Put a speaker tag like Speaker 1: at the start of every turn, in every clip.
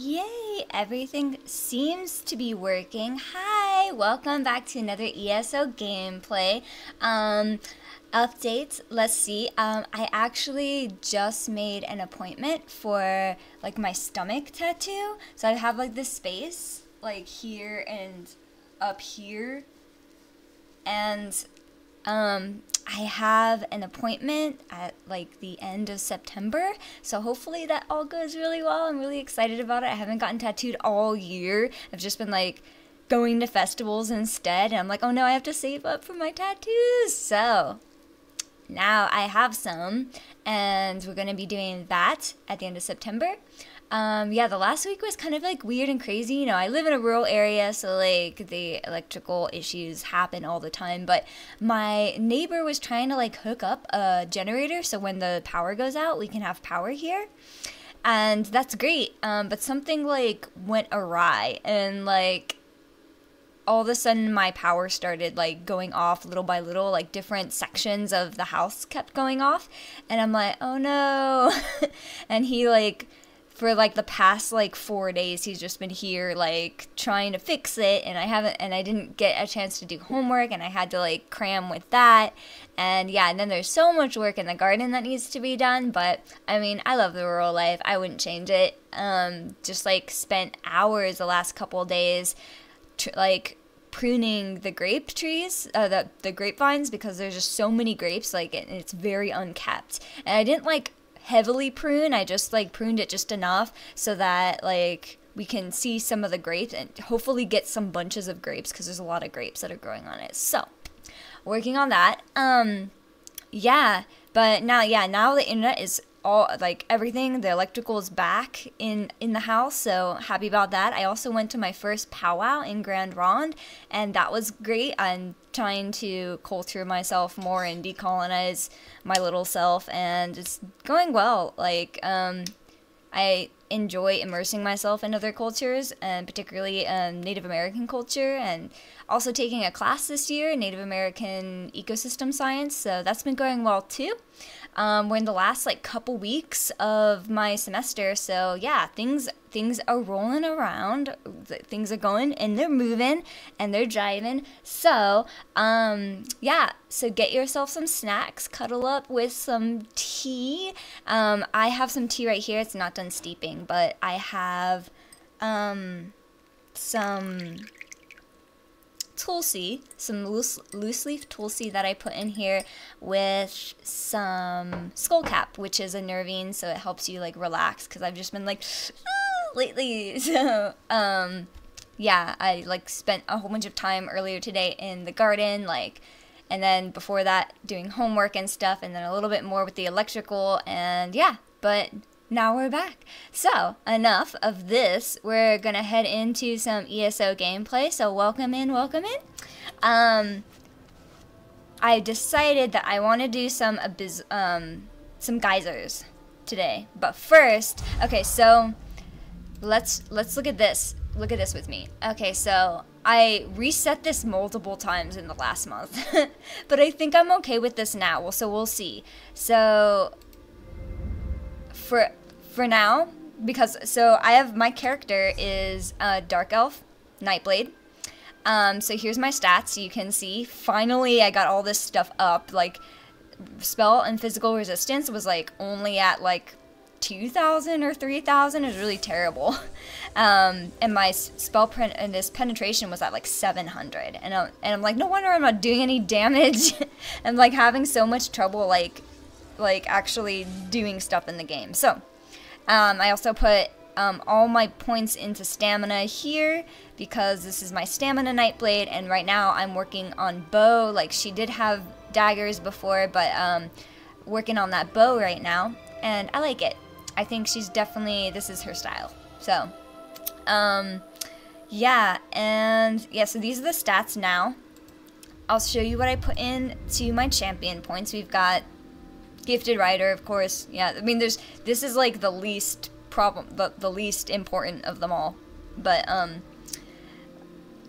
Speaker 1: Yay! Everything seems to be working. Hi! Welcome back to another ESO gameplay. Um, updates, let's see. Um, I actually just made an appointment for like my stomach tattoo. So I have like this space like here and up here. And um, I have an appointment at like the end of September, so hopefully that all goes really well. I'm really excited about it. I haven't gotten tattooed all year. I've just been like going to festivals instead, and I'm like, oh no, I have to save up for my tattoos. So now I have some, and we're gonna be doing that at the end of September. Um, yeah, the last week was kind of like weird and crazy. You know, I live in a rural area, so like the electrical issues happen all the time. But my neighbor was trying to like hook up a generator so when the power goes out, we can have power here. And that's great. Um, but something like went awry and like all of a sudden my power started like going off little by little like different sections of the house kept going off and i'm like oh no and he like for like the past like four days he's just been here like trying to fix it and i haven't and i didn't get a chance to do homework and i had to like cram with that. And yeah and then there's so much work in the garden that needs to be done but i mean i love the rural life. I wouldn't change it. Um just like spent hours the last couple days like pruning the grape trees, uh, the the grapevines because there's just so many grapes, like and it's very unkept. And I didn't like heavily prune. I just like pruned it just enough so that like we can see some of the grapes and hopefully get some bunches of grapes because there's a lot of grapes that are growing on it. So, working on that. Um yeah, but now yeah, now the internet is all like everything the electrical is back in in the house so happy about that. I also went to my first powwow in grand ronde and that was great. I'm trying to culture myself more and decolonize my little self and it's going well. Like um i enjoy immersing myself in other cultures and particularly um, native american culture and also taking a class this year native american ecosystem science so that's been going well too um, we're in the last like couple weeks of my semester, so yeah, things things are rolling around, things are going and they're moving and they're driving. So um, yeah, so get yourself some snacks, cuddle up with some tea. Um, I have some tea right here. It's not done steeping, but I have um, some tulsi, some loose, loose leaf tulsi that I put in here with some skullcap, which is a nervine, so it helps you like relax because I've just been like ah, lately. So um, yeah, I like spent a whole bunch of time earlier today in the garden, like, and then before that doing homework and stuff, and then a little bit more with the electrical, and yeah, but now we're back. So, enough of this. We're gonna head into some ESO gameplay. So, welcome in, welcome in. Um, I decided that I want to do some um, some geysers today. But first, okay, so let's let's look at this. Look at this with me. Okay, so I reset this multiple times in the last month, but I think I'm okay with this now. Well, so we'll see. So for for now, because so I have my character is a dark elf, Nightblade. Um, so here's my stats. You can see finally I got all this stuff up. Like spell and physical resistance was like only at like 2,000 or 3,000 is really terrible. Um, and my spell print and this penetration was at like 700. And, I'm, and I'm like, no wonder I'm not doing any damage. I'm like having so much trouble like like actually doing stuff in the game. So um, I also put um, all my points into stamina here because this is my stamina Nightblade and right now I'm working on bow. Like she did have daggers before but um, working on that bow right now and I like it. I think she's definitely this is her style. So um, yeah and yeah so these are the stats now. I'll show you what I put in to my champion points. We've got gifted rider, of course. Yeah, I mean, there's this is like the least problem, the the least important of them all. But um,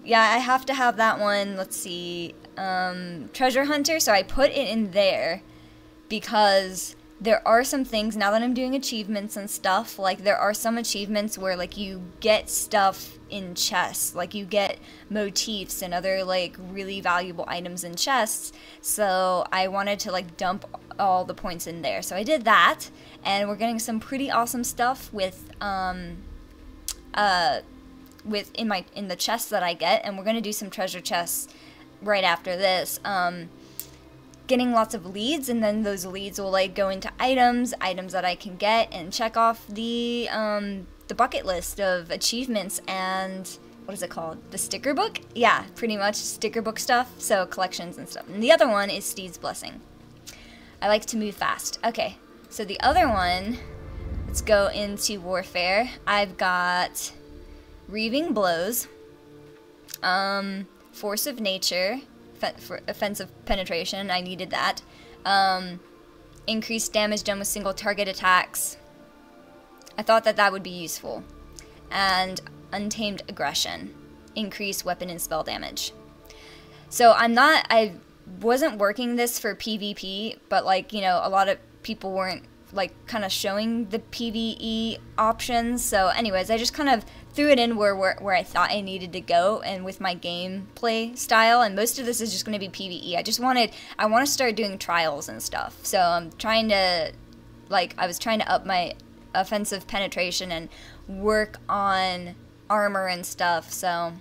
Speaker 1: yeah, I have to have that one. Let's see, um, treasure hunter. So I put it in there because there are some things now that I'm doing achievements and stuff, like there are some achievements where like you get stuff in chests, like you get motifs and other like really valuable items in chests. So I wanted to like dump all the points in there. So I did that and we're getting some pretty awesome stuff with um uh with in my in the chests that I get and we're going to do some treasure chests right after this. Um getting lots of leads and then those leads will like go into items items that i can get and check off the um, the bucket list of achievements and what is it called the sticker book yeah pretty much sticker book stuff so collections and stuff and the other one is steed's blessing i like to move fast okay so the other one let's go into warfare i've got reaving blows um force of nature for offensive penetration. I needed that. Um, increased damage done with single target attacks. I thought that that would be useful. And untamed aggression. Increased weapon and spell damage. So I'm not, I wasn't working this for PvP, but like, you know, a lot of people weren't like kind of showing the PvE options. So anyways, I just kind of threw it in where, where, where I thought I needed to go and with my gameplay style. And most of this is just going to be PvE. I just wanted, I want to start doing trials and stuff. So I'm trying to, like, I was trying to up my offensive penetration and work on armor and stuff. So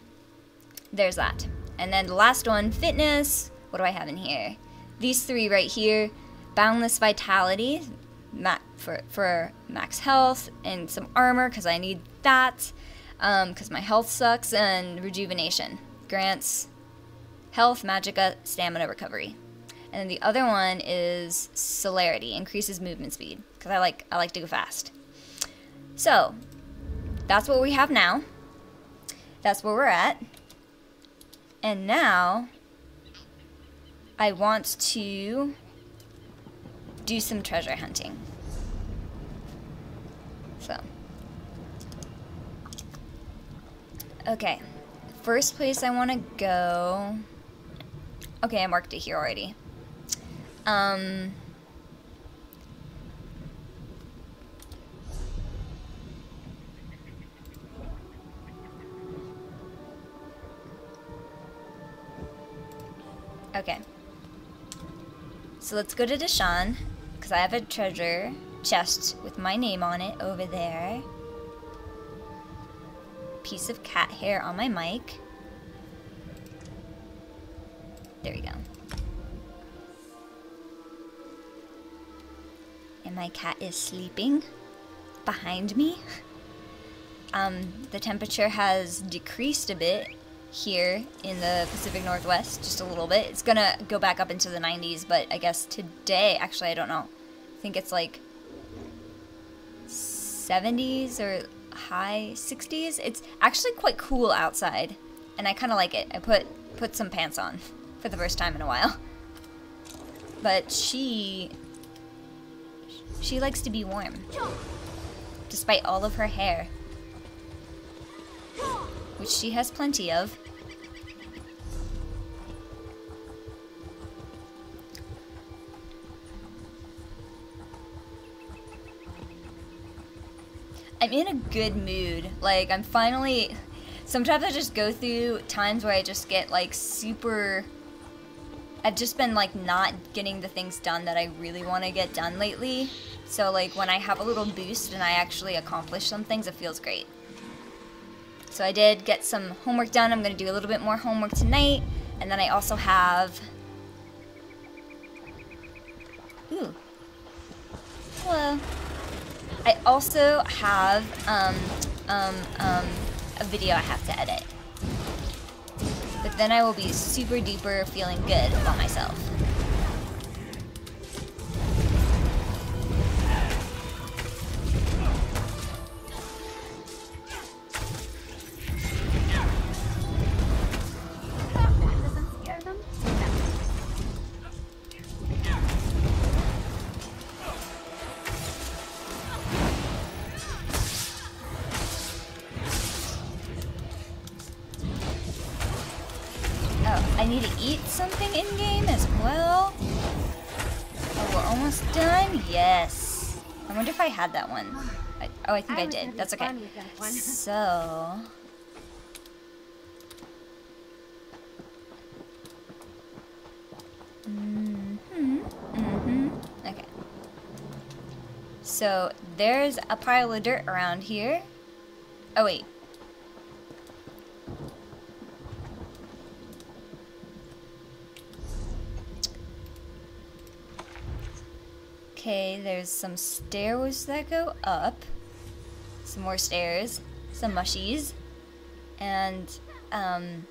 Speaker 1: there's that. And then the last one, fitness. What do I have in here? These three right here. Boundless Vitality for, for max health and some armor because I need that because um, my health sucks, and rejuvenation grants health, magicka, stamina recovery. And then the other one is celerity, increases movement speed because I like I like to go fast. So that's what we have now. That's where we're at. And now I want to do some treasure hunting. So Okay. First place I want to go... Okay, I marked it here already. Um... So let's go to Deshaan, because I have a treasure chest with my name on it over there piece of cat hair on my mic. There we go. And my cat is sleeping behind me. Um, the temperature has decreased a bit here in the Pacific Northwest, just a little bit. It's gonna go back up into the 90s, but I guess today, actually, I don't know. I think it's like 70s or high 60s. It's actually quite cool outside, and I kind of like it. I put put some pants on for the first time in a while. But she she likes to be warm, despite all of her hair, which she has plenty of. I'm in a good mood. Like, I'm finally... Sometimes I just go through times where I just get, like, super... I've just been, like, not getting the things done that I really want to get done lately. So, like, when I have a little boost and I actually accomplish some things, it feels great. So I did get some homework done. I'm going to do a little bit more homework tonight. And then I also have... Ooh. Hello. I also have um, um, um, a video I have to edit. But then I will be super duper feeling good about myself. Wonder if I had that one. I, oh, I think I,
Speaker 2: I
Speaker 1: did. That's okay.
Speaker 2: that.
Speaker 1: So... Mm-hmm. Mm-hmm. Okay. So, there's a pile of dirt around here. Oh, wait. Okay, there's some stairs that go up. Some more stairs. Some mushies. And, um...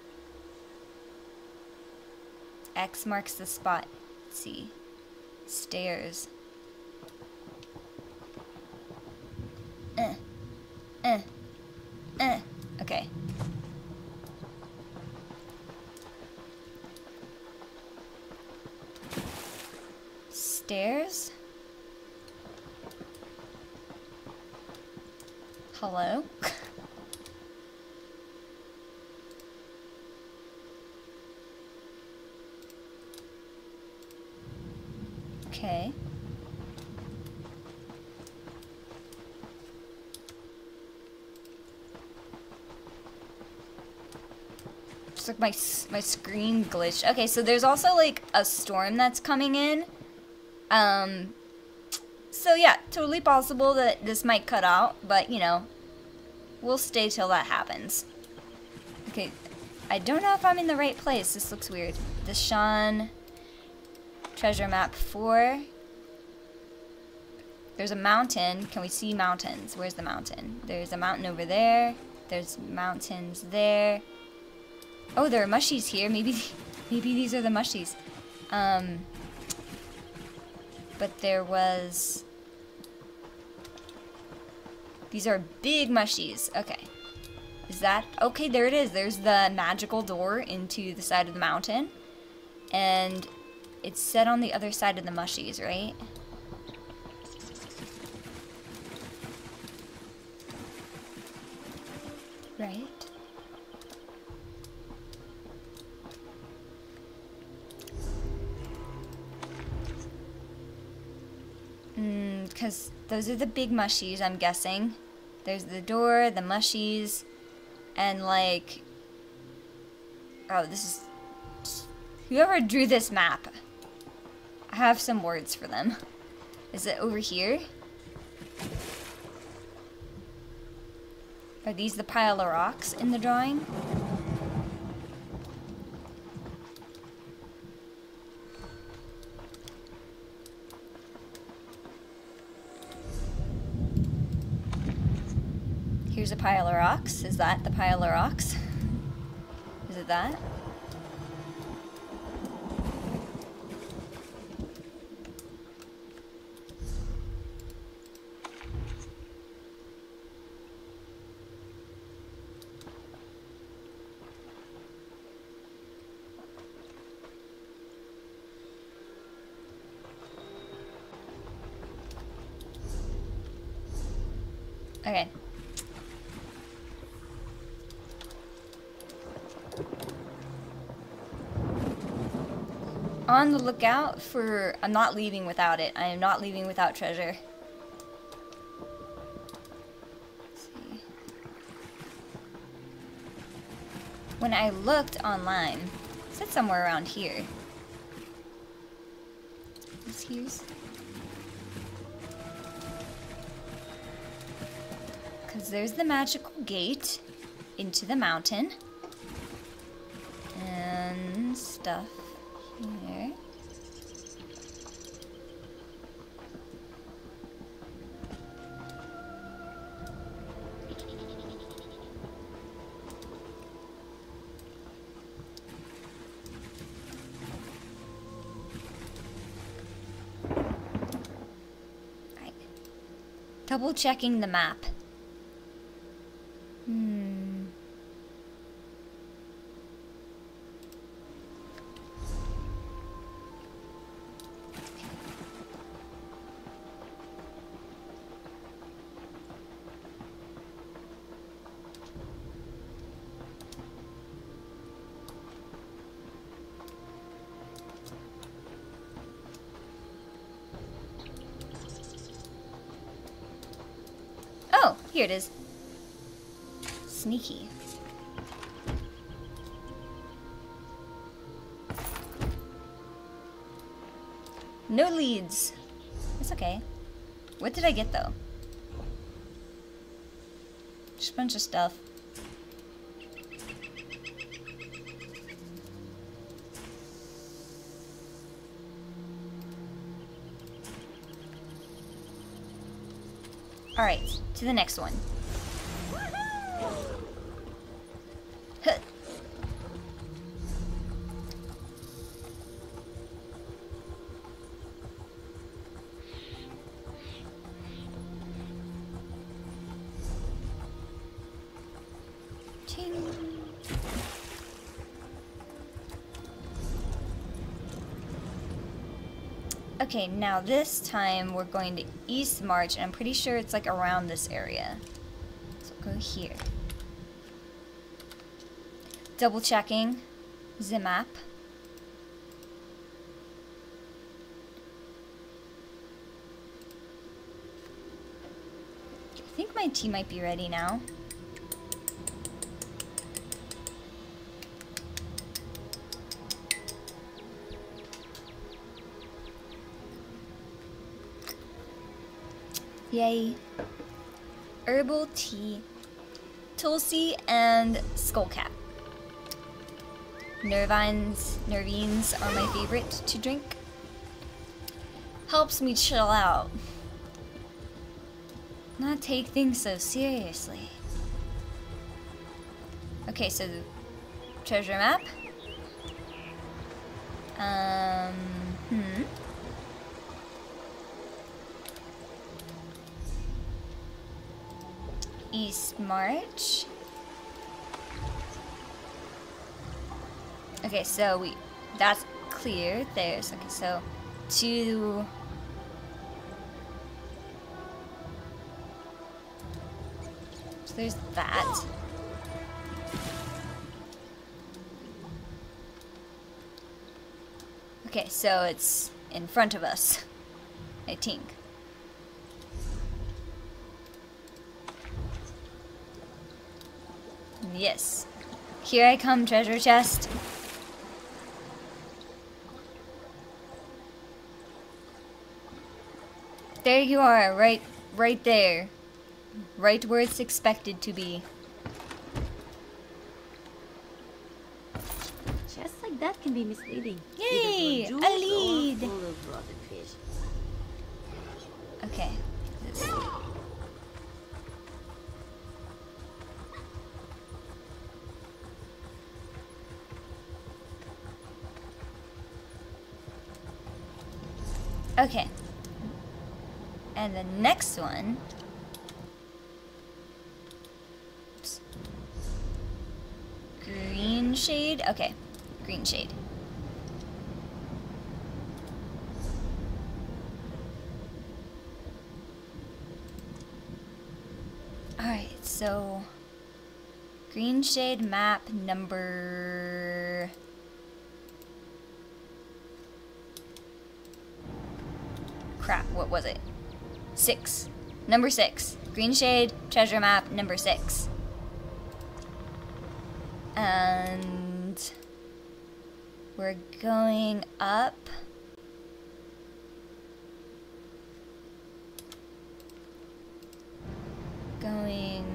Speaker 1: X marks the spot. Let's see. Stairs. Eh. Eh. Eh. Okay. Stairs? Hello? okay. Just like my my screen glitched. Okay, so there's also like a storm that's coming in. Um so yeah, totally possible that this might cut out, but you know, we'll stay till that happens. Okay, I don't know if I'm in the right place. This looks weird. Deshaan treasure map 4. There's a mountain. Can we see mountains? Where's the mountain? There's a mountain over there. There's mountains there. Oh, there are mushies here. Maybe maybe these are the mushies. Um but there was these are big mushies. Okay. Is that okay? There it is. There's the magical door into the side of the mountain, and it's set on the other side of the mushies, right? Right. Because those are the big mushies, I'm guessing. There's the door, the mushies, and like... Oh, this is... Whoever drew this map, I have some words for them. Is it over here? Are these the pile of rocks in the drawing? Here's a pile of rocks. Is that the pile of rocks? Is it that? Okay. On the lookout for... I'm not leaving without it. I am not leaving without treasure. When I looked online, it said somewhere around here. This. Because there's the magical gate into the mountain. And stuff Double checking the map. It is. Sneaky. No leads. It's okay. What did I get though? Just a bunch of stuff. Alright, to the next one. Okay, now this time we're going to Eastmarch, and I'm pretty sure it's like around this area. So go here. Double checking the map. I think my tea might be ready now. Yay. Herbal tea. Tulsi and skullcap. Nervines, nervines are my favorite to drink. Helps me chill out. Not take things so seriously. Okay, so treasure map. Um, hmm. Eastmarch. Okay, so we that's clear. There's okay, so to so there's that. Okay, so it's in front of us, I think. Yes. Here I come, treasure chest. There you are, right right there. Right where it's expected to be.
Speaker 2: Chests like that can be misleading.
Speaker 1: Yay! A
Speaker 2: full of juice or
Speaker 1: lead!
Speaker 2: full of rotten fish.
Speaker 1: Okay. This- Okay. And the next one. Oops. Greenshade? Okay. Greenshade. Alright, so Greenshade map number crap, what was it? Six. Number six. Greenshade treasure map number six. And we're going up. Going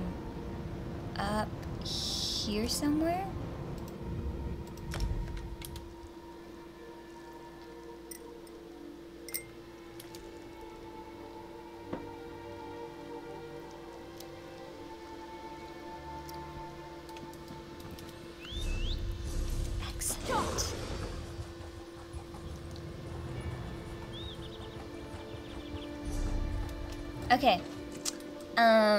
Speaker 1: up here somewhere?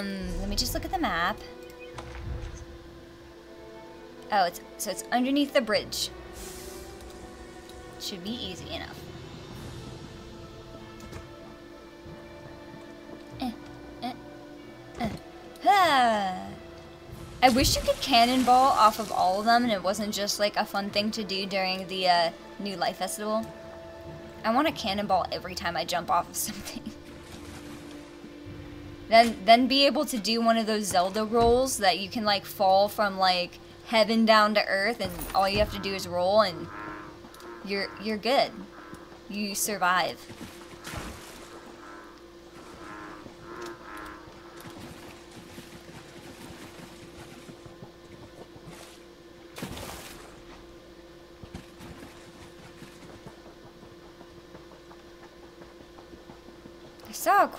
Speaker 1: Um, let me just look at the map. Oh, it's so it's underneath the bridge. Should be easy enough. Eh, eh, eh. Ah. I wish you could cannonball off of all of them and it wasn't just like a fun thing to do during the uh, New Life Festival. I want a cannonball every time I jump off of something. Then then be able to do one of those Zelda rolls that you can like fall from like heaven down to earth and all you have to do is roll and you're you're good. You survive.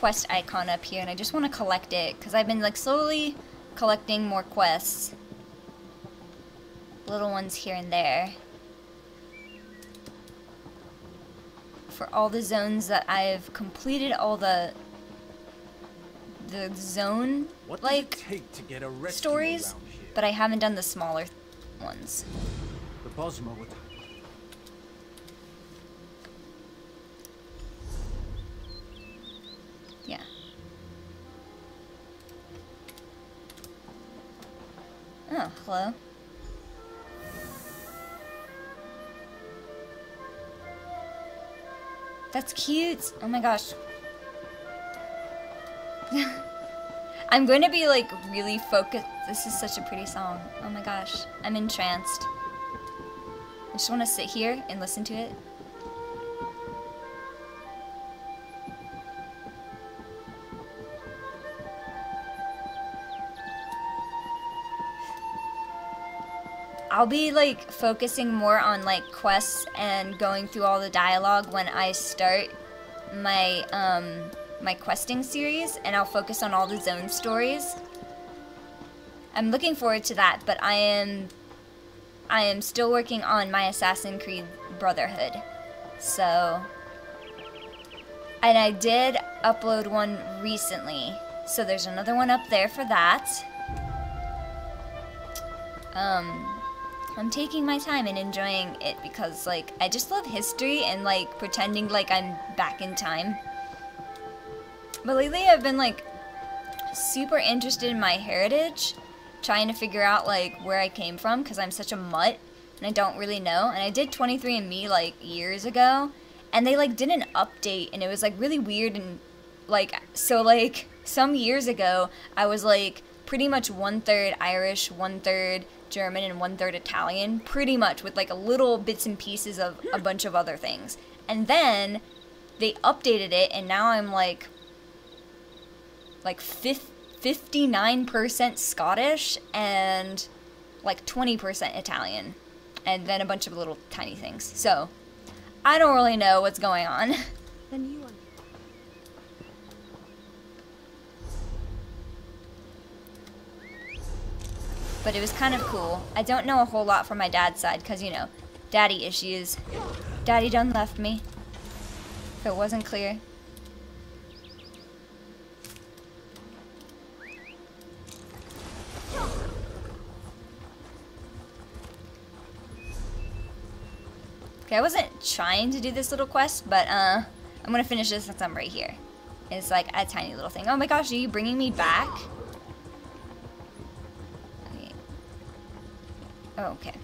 Speaker 1: Quest icon up here and I just want to collect it because I've been like slowly collecting more quests. Little ones here and there. For all the zones that I've completed all the the zone
Speaker 3: What
Speaker 1: like
Speaker 3: take to get a rescue
Speaker 1: stories, but I haven't done the smaller ones.
Speaker 3: the Bosmo would
Speaker 1: hello. That's cute. Oh my gosh. I'm going to be like really focused. This is such a pretty song. Oh my gosh. I'm entranced. I just want to sit here and listen to it. I'll be like focusing more on like quests and going through all the dialogue when I start my um my questing series and I'll focus on all the zone stories. I'm looking forward to that, but I am I am still working on my Assassin's Creed Brotherhood. So and I did upload one recently. So there's another one up there for that. Um I'm taking my time and enjoying it because like I just love history and like pretending like I'm back in time. But lately I've been like super interested in my heritage, trying to figure out like where I came from because I'm such a mutt and I don't really know. And I did 23andMe like years ago and they like did an update and it was like really weird and like so like some years ago I was like pretty much one third Irish, one third German, and one third Italian, pretty much with like a little bits and pieces of a hmm. bunch of other things. And then they updated it, and now I'm like like 59% Scottish and like 20% Italian, and then a bunch of little tiny things. So I don't really know what's going on.
Speaker 2: Then you are.
Speaker 1: But it was kind of cool. I don't know a whole lot from my dad's side because, you know, daddy issues. Daddy done left me. If it wasn't clear. Okay, I wasn't trying to do this little quest, but uh, I'm gonna finish this since I'm right here. It's like a tiny little thing. Oh my gosh, are you bringing me back? Oh, okay.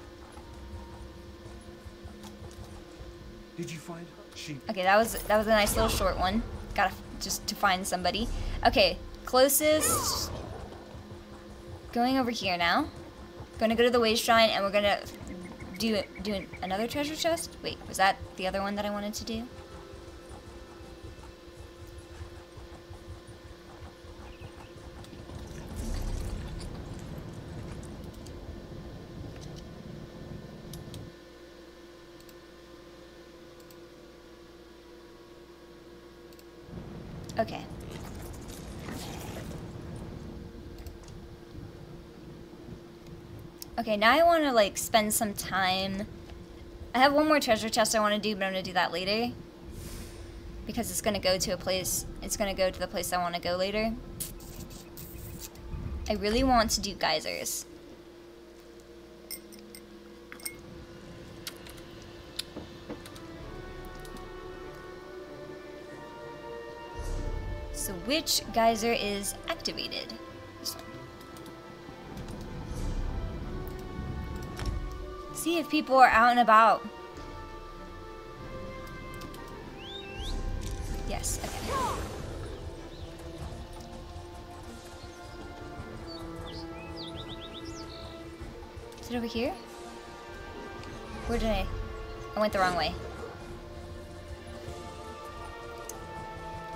Speaker 3: Did you find her? She
Speaker 1: Okay, that was that was a nice little short one. Gotta just to find somebody. Okay, closest. Going over here now. Gonna go to the Wayshrine, and we're gonna do it. Do another treasure chest. Wait, was that the other one that I wanted to do? Okay. Okay, now I want to like spend some time. I have one more treasure chest I want to do, but I'm gonna do that later because it's gonna go to a place. It's gonna go to the place I want to go later. I really want to do geysers. So which geyser is activated? See if people are out and about. Yes, okay. Is it over here? Where did I... I went the wrong way.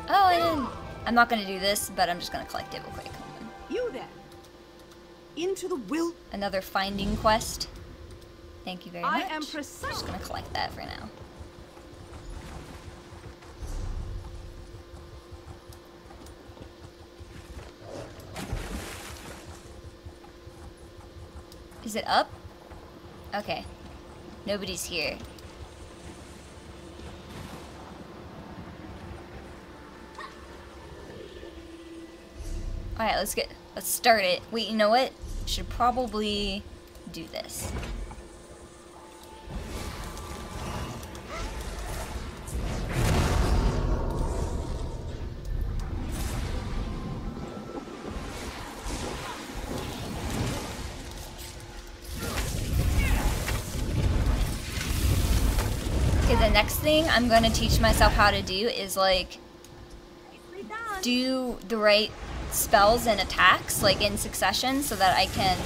Speaker 1: Oh, I didn't... I'm not gonna do this, but I'm just gonna collect it real quick.
Speaker 4: You there. Into the will.
Speaker 1: Another finding quest. Thank you very
Speaker 4: I
Speaker 1: much.
Speaker 4: am
Speaker 1: I'm
Speaker 4: precise.
Speaker 1: just gonna collect that for now. Is it up? Okay. Nobody's here. Alright, let's get let's start it. Wait, you know what? Should probably do this. The next thing I'm going to teach myself how to do is like do the right spells and attacks like in succession so that I can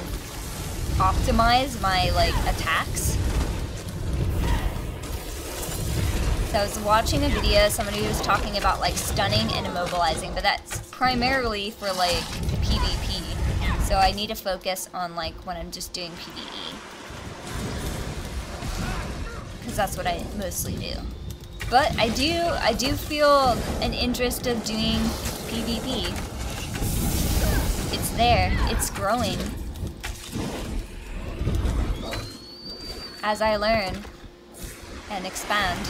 Speaker 1: optimize my like attacks. So I was watching a video, somebody was talking about like stunning and immobilizing, but that's primarily for like PvP. So I need to focus on like when I'm just doing PvE. Because that's what I mostly do. But I do I do feel an interest of doing PvP. It's there. It's growing. As I learn and expand.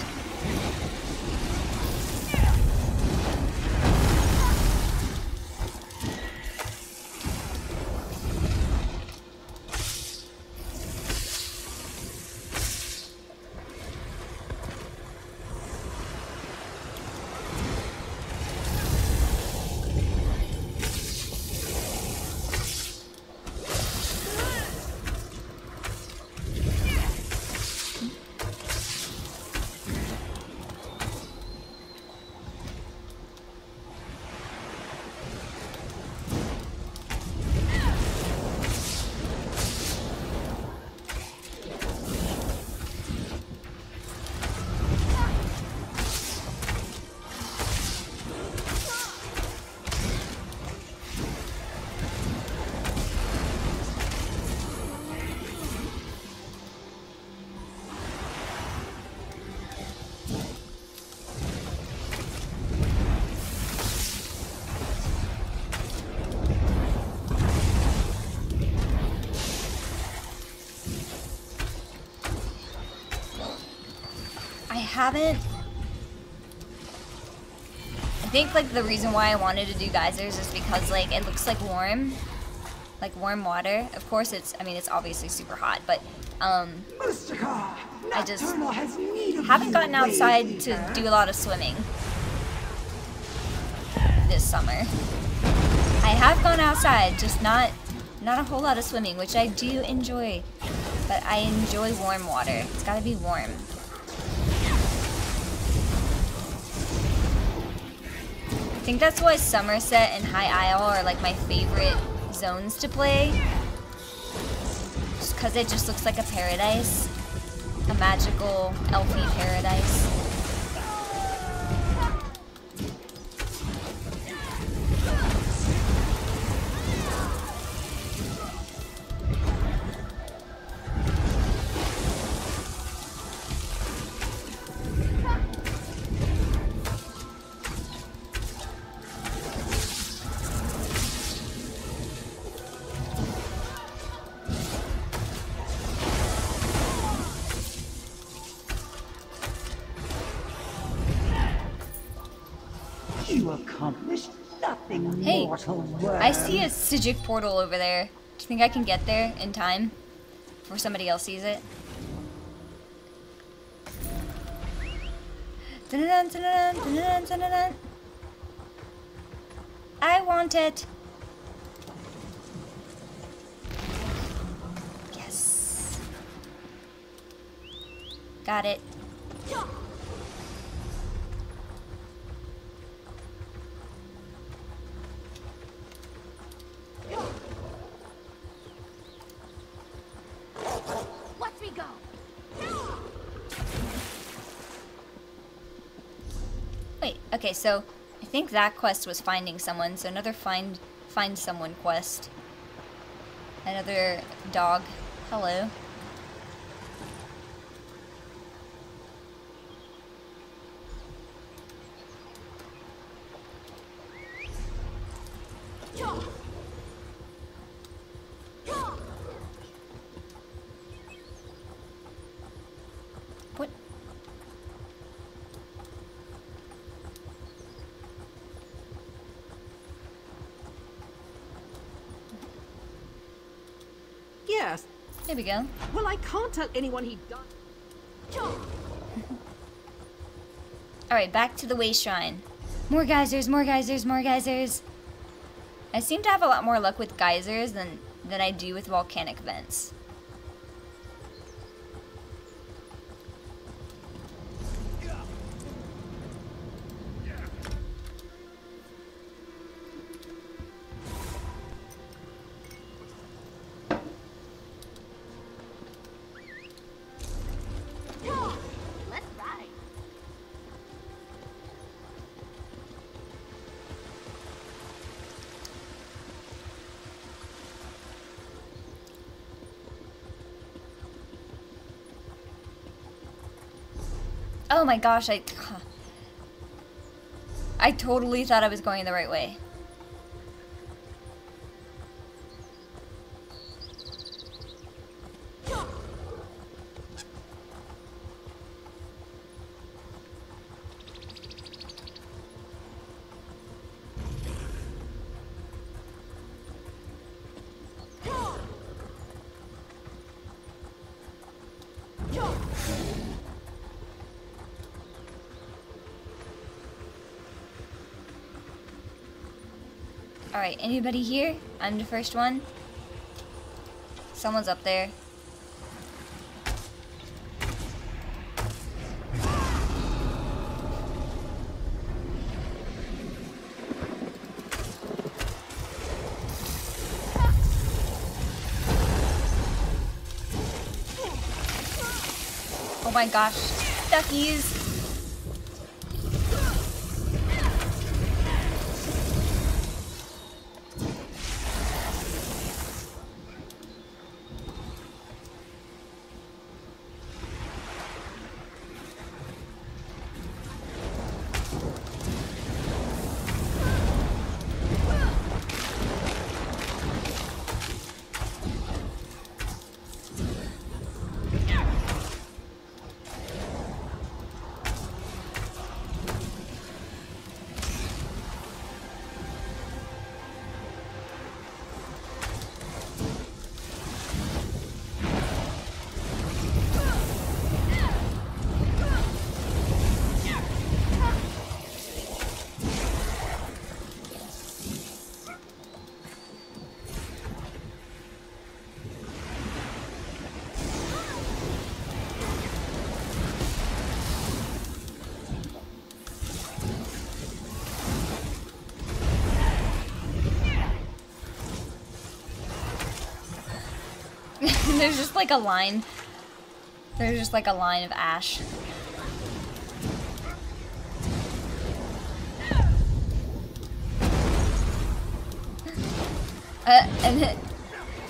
Speaker 1: Haven't. I think like the reason why I wanted to do geysers is because like it looks like warm, like warm water. Of course, it's. I mean, it's obviously super hot, but um, I just haven't gotten outside to do a lot of swimming this summer. I have gone outside, just not not a whole lot of swimming, which I do enjoy. But I enjoy warm water. It's gotta be warm. Think that's why Summerset and High Isle are like my favorite zones to play. Just because it just looks like a paradise. A magical, elfy paradise. Hey. I see a Psijic portal over there. Do you think I can get there in time? Before somebody else sees it? Dun-dun-dun, dun-dun-dun, dun-dun-dun. I want it. Yes. Got it. So I think that quest was finding someone. So another find find someone quest. Another dog. Hello. What?
Speaker 4: Yes.
Speaker 1: There we go.
Speaker 4: Well, I can't tell anyone he died.
Speaker 1: Alright, back to the Wayshrine. More geysers, more geysers, more geysers. I seem to have a lot more luck with geysers than, than I do with volcanic vents. My gosh, I... I totally thought I was going the right way. Alright, anybody here? I'm the first one. Someone's up there. Oh my gosh, duckies! Like a line. There's just like a line of ash. Uh, and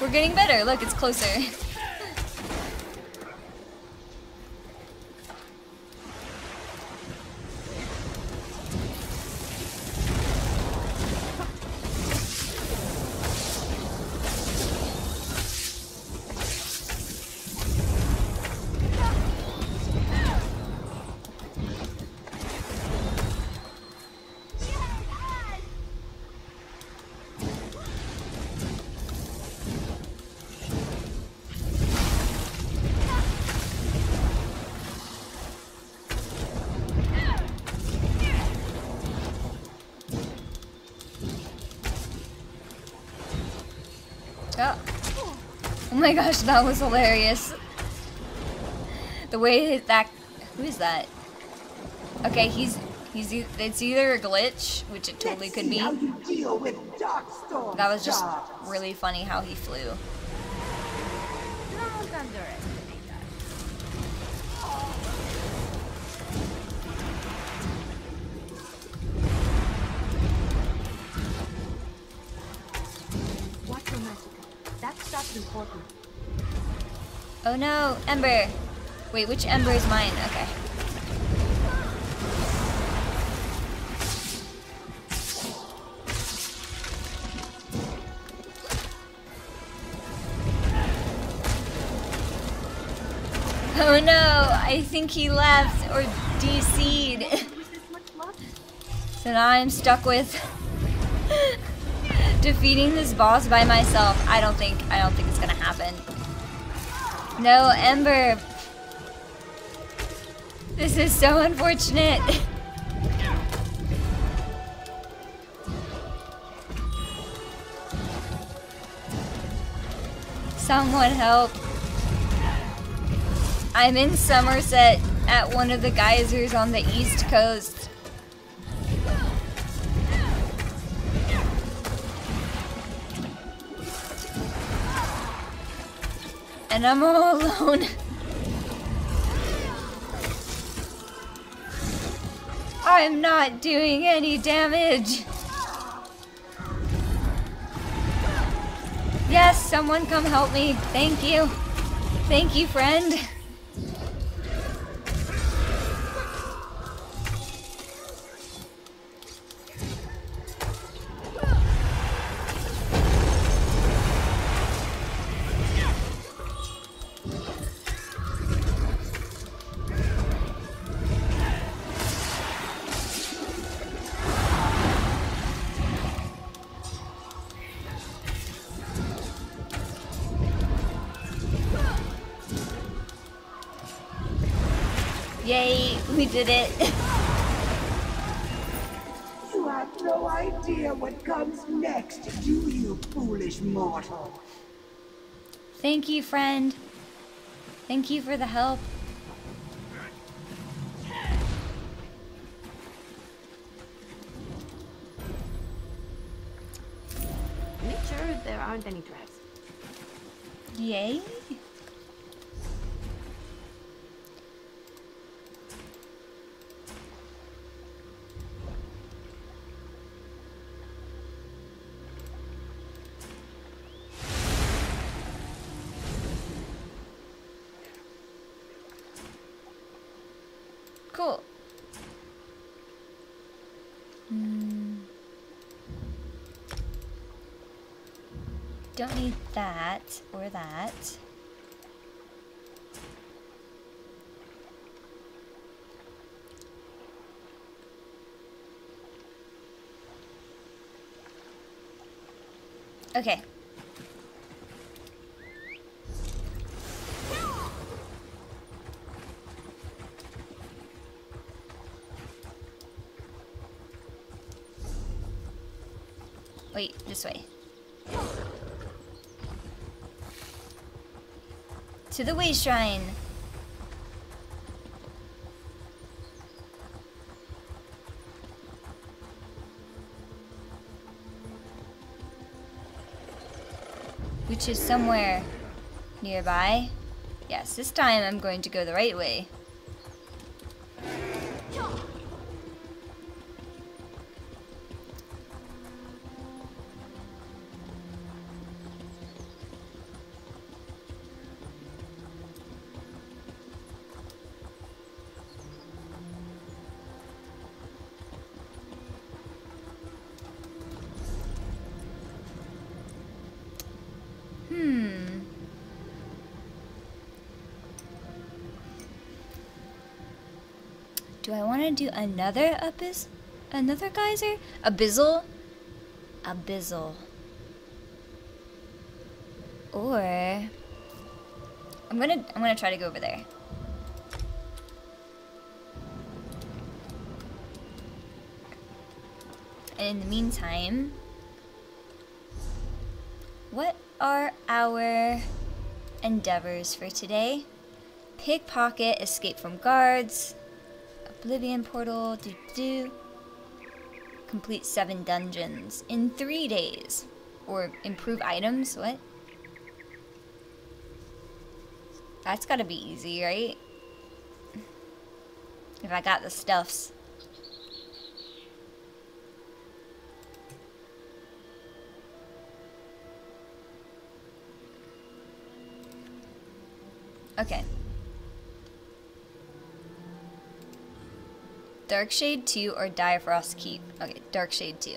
Speaker 1: we're getting better. Look, it's closer. my gosh, that was hilarious. The way that who is that? Okay, he's he's e- it's either a glitch, which it totally
Speaker 5: Let's
Speaker 1: could be.
Speaker 5: How you deal with Darkstorm?
Speaker 1: That was just really funny how he flew. Ember. Wait, which Ember is mine? Okay. Oh no, I think he left or DC'd. So now I'm stuck with defeating this boss by myself. I don't think I don't think. No, Ember. This is so unfortunate. Someone help. I'm in Summerset at one of the geysers on the east coast. And I'm all alone. I'm not doing any damage. Yes, someone come help me. Thank you. Thank you, friend. Did it.
Speaker 5: You have no idea what comes next, do you, foolish mortal?
Speaker 1: Thank you, friend. Thank you for the help.
Speaker 2: Make sure there aren't any traps.
Speaker 1: Yay. Don't need that or that. Okay. Wait, this way. To the Wayshrine. Which is somewhere nearby. Yes, this time I'm going to go the right way. Do I want to do another abyss? Another geyser? Abyssal? Abyssal. Or I'm gonna I'm gonna try to go over there. And in the meantime, what are our endeavors for today? Pickpocket, escape from guards, Oblivion portal, do do. Complete seven dungeons in three days. Or improve items, what? That's gotta be easy, right? If I got the stuffs. Okay. Darkshade 2 or Direfrost Keep? Okay, Darkshade 2.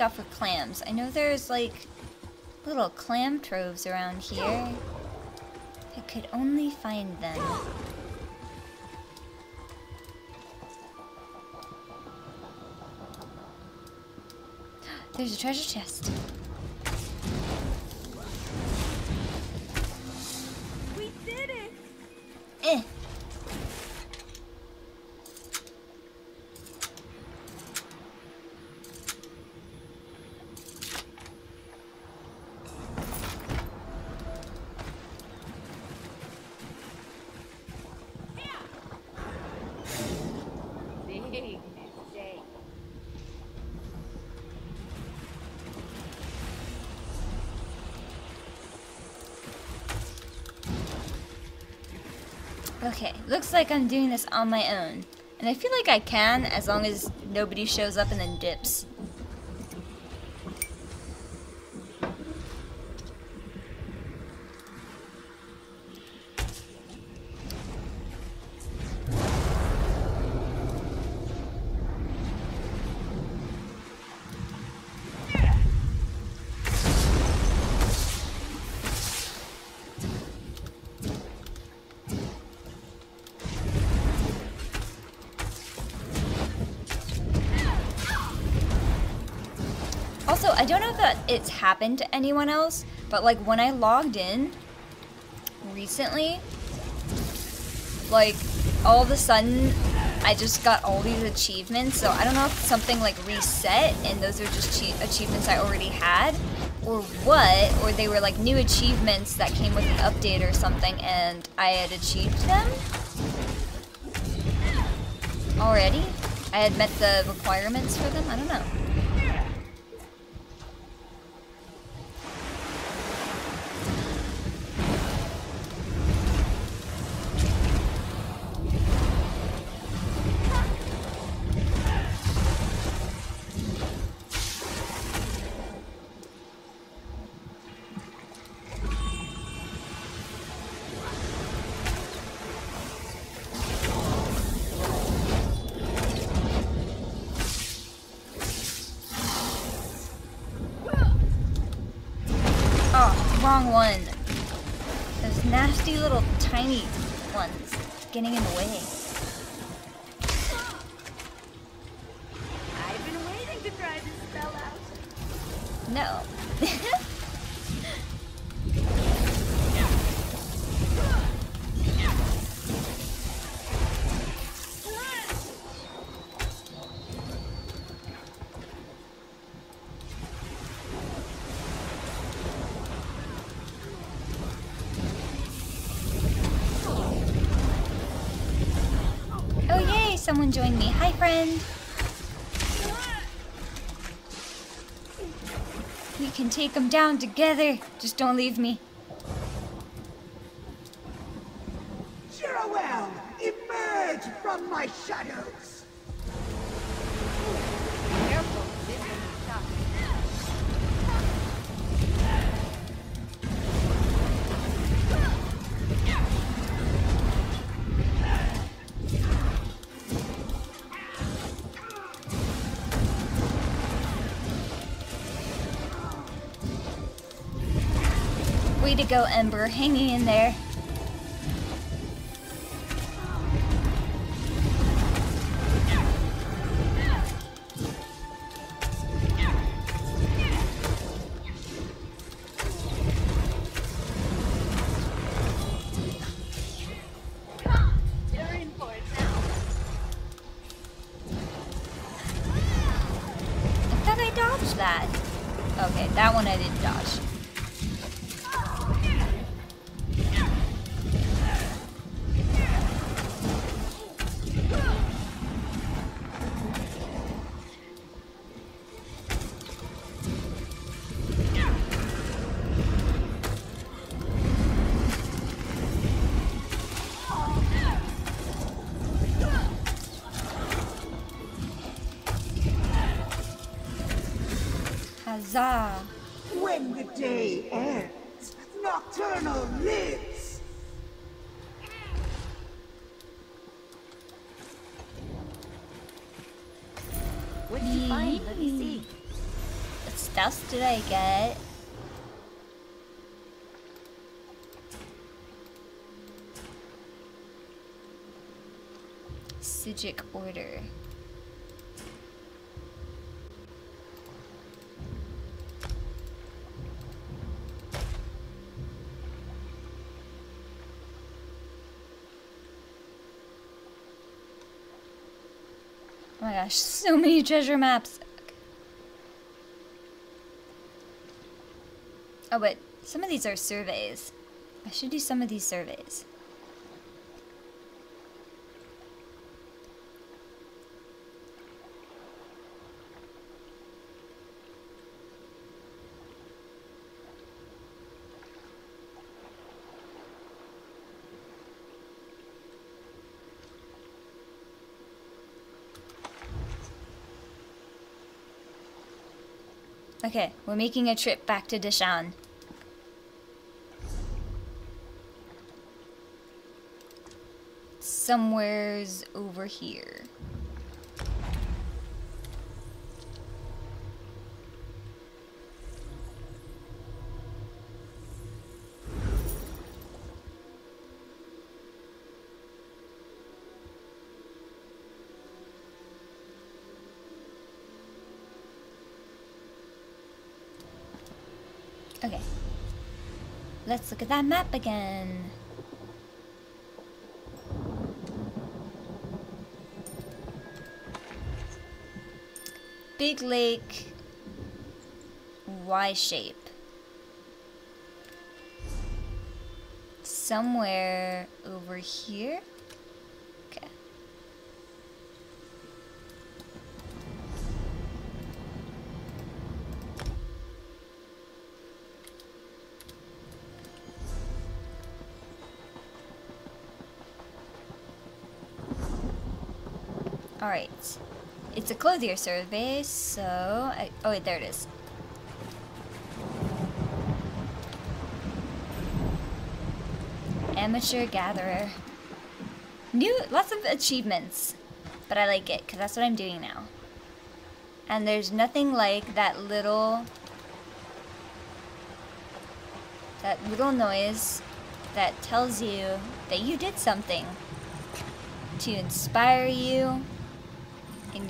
Speaker 1: And on for clams. I know there's like little clam troves around here. I could only find them. There's a treasure chest. Looks like I'm doing this on my own. And I feel like I can as long as nobody shows up and then dips. It's happened to anyone else, but like when I logged in recently, like all of a sudden I just got all these achievements. So I don't know if something like reset and those are just achievements I already had or what, or they were like new achievements that came with an update or something and I had achieved them already. I had met the requirements for them. I don't know. Someone join me. Hi friend. We can take them down together. Just don't leave me. To go, Ember, hanging in there. Huzzah!
Speaker 5: When the day ends, Nocturnal lives.
Speaker 2: What'd you find? Let me see.
Speaker 1: What stuff did I get? Psijic order. Gosh, so many treasure maps. Oh, but some of these are surveys. I should do some of these surveys. Okay, we're making a trip back to Deshaan. Somewhere's over here. Okay. Let's look at that map again. Big lake, Y shape. Somewhere over here. Alright. It's a clothier survey, so... I, oh wait, there it is. Amateur gatherer. New, lots of achievements. But I like it, because that's what I'm doing now. And there's nothing like that little... That little noise that tells you that you did something to inspire you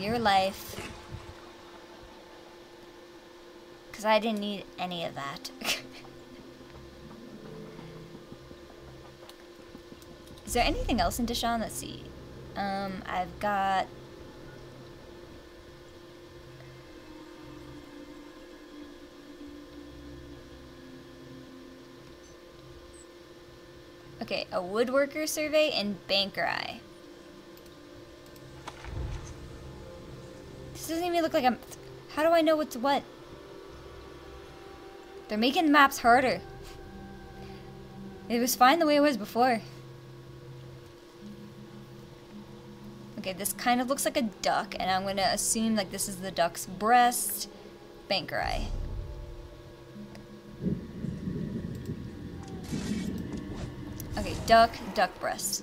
Speaker 1: your life. Because I didn't need any of that. Is there anything else in Deshaan? Let's see. Um, I've got... Okay, a woodworker survey and Bangkorai. Doesn't even look like I'm... How do I know what's what? They're making the maps harder. It was fine the way it was before. Okay, this kind of looks like a duck, and I'm gonna assume like this is the duck's breast. Bangkorai. Okay, duck, duck breast.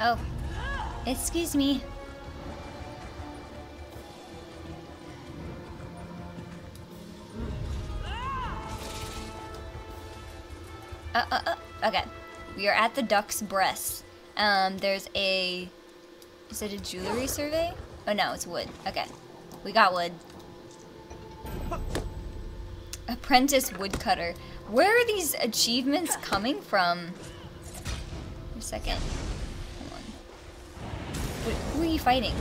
Speaker 1: Oh. Excuse me. Uh, uh, uh. Okay. We are at the duck's breast. Um, there's a... Is it a jewelry survey? Oh no, it's wood. Okay. We got wood. Apprentice woodcutter. Where are these achievements coming from? A second. Who are you fighting?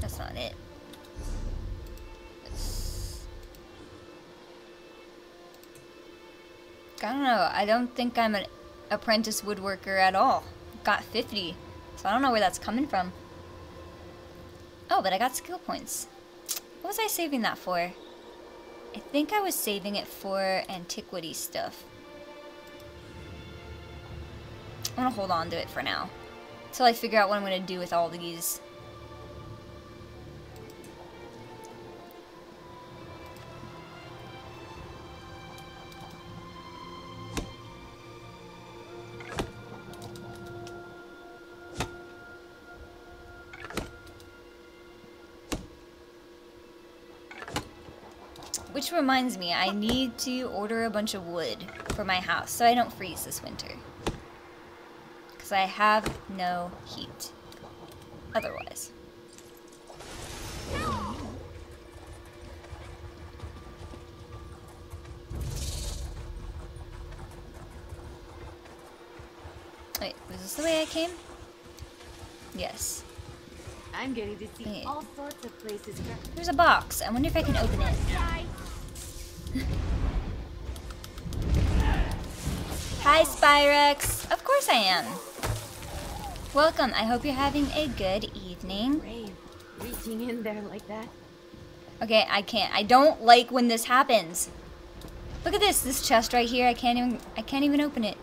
Speaker 1: That's not it. I don't know. I don't think I'm an apprentice woodworker at all. Got 50. So I don't know where that's coming from. Oh, but I got skill points. What was I saving that for? I think I was saving it for antiquity stuff. I'm gonna hold on to it for now. Till I figure out what I'm gonna do with all these. Which reminds me, I need to order a bunch of wood for my house so I don't freeze this winter. Because I have no heat. Otherwise. Wait, was this the way I came? Yes.
Speaker 2: I'm getting to see all sorts of places.
Speaker 1: There's a box. I wonder if I can open it. Hi, Spyrex. Of course I am. Welcome. I hope you're having a good evening.
Speaker 2: Brave, reaching in there like that.
Speaker 1: Okay, I can't. I don't like when this happens. Look at this. This chest right here. I can't even. I can't even open it.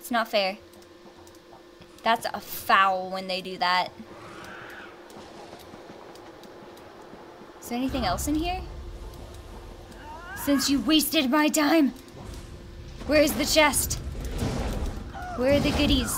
Speaker 1: It's not fair. That's a foul when they do that. Is there anything else in here? Since you wasted my time. Where's the chest? Where are the goodies?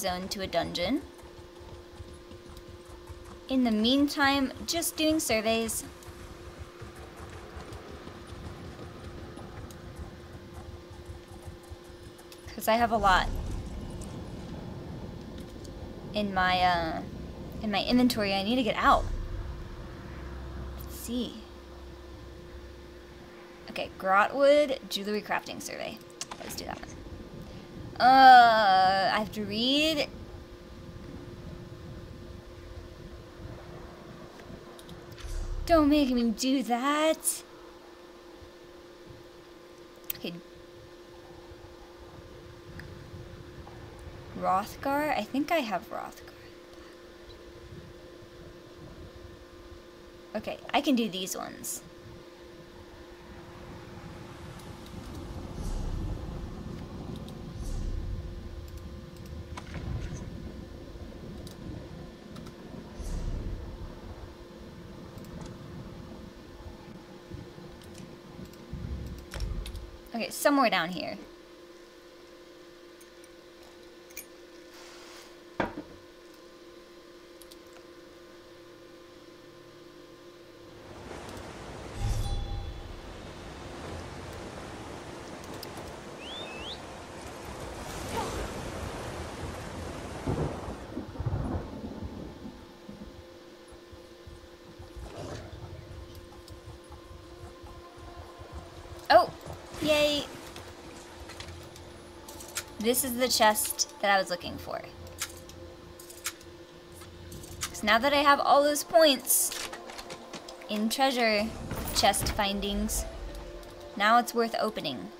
Speaker 1: Be zoned to a dungeon. In the meantime, just doing surveys. Because I have a lot in my, uh, in my inventory I need to get out. Let's see. Okay, Grahtwood Jewelry Crafting Survey. Let's do that one. Uh, I have to read. Don't make me do that. Okay. Wrothgar? I think I have Wrothgar. Okay, I can do these ones. Okay, somewhere down here. Oh, yay. This is the chest that I was looking for. So now that I have all those points in treasure chest findings, now it's worth opening.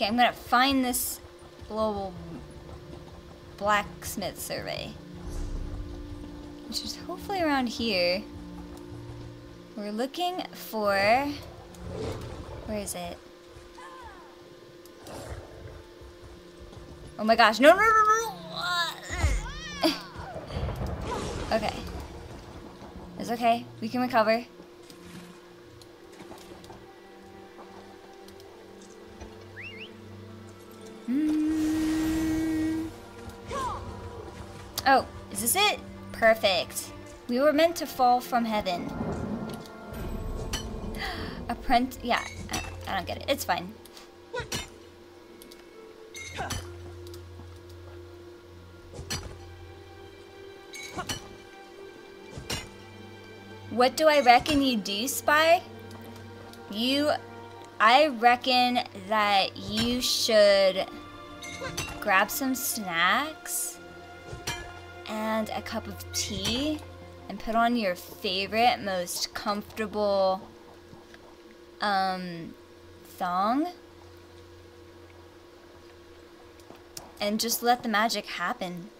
Speaker 1: Okay, I'm gonna find this global blacksmith survey. Which is hopefully around here. We're looking for... Where is it? Oh my gosh, no, no, no, no! okay. It's okay, we can recover. We were meant to fall from heaven. Apprent- yeah, I don't get it. It's fine. What do I reckon you do, Spy? You, I reckon that you should grab some snacks and a cup of tea and put on your favorite, most comfortable um, and just let the magic happen.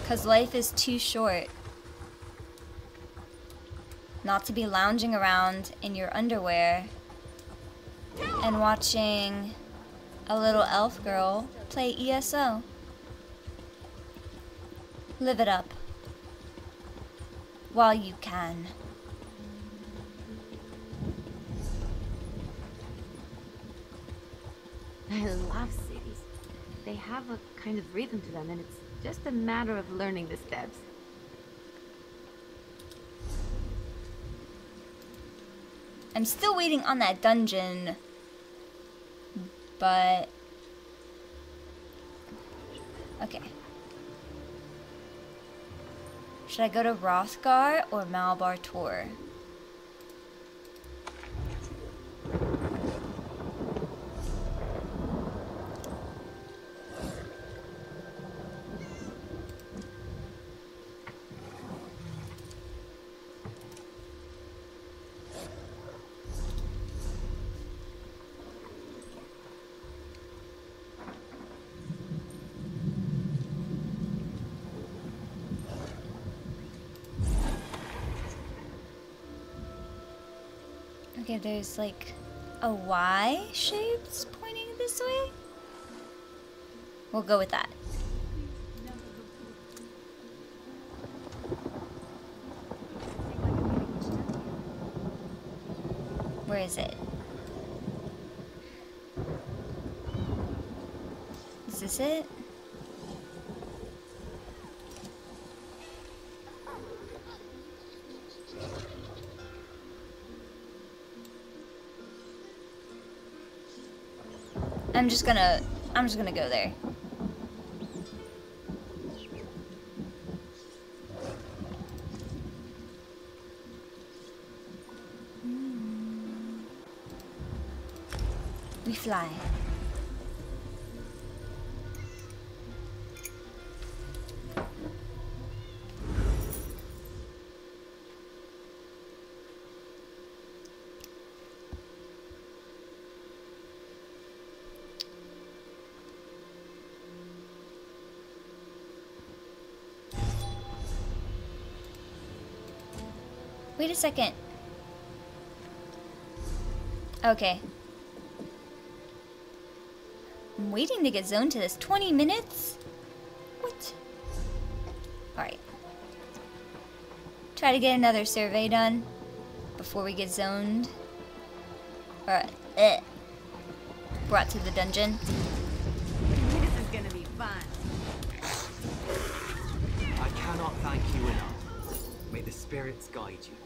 Speaker 1: Because life is too short not to be lounging around in your underwear and watching a little elf girl play ESO. Live it up while you can.
Speaker 2: I love cities. They have a kind of rhythm to them, and it's just a matter of learning the steps.
Speaker 1: I'm still waiting on that dungeon, but okay. Should I go to Wrothgar or Malabal Tor? There's like a Y shape pointing this way. We'll go with that. Where is it? Is this it? I'm just gonna I'm just gonna go there. We fly. A second. Okay. I'm waiting to get zoned to this. 20 minutes? What? Alright. Try to get another survey done before we get zoned. Or, eh. Brought to the dungeon.
Speaker 4: This is gonna be fun.
Speaker 6: I cannot thank you enough. May the spirits guide you.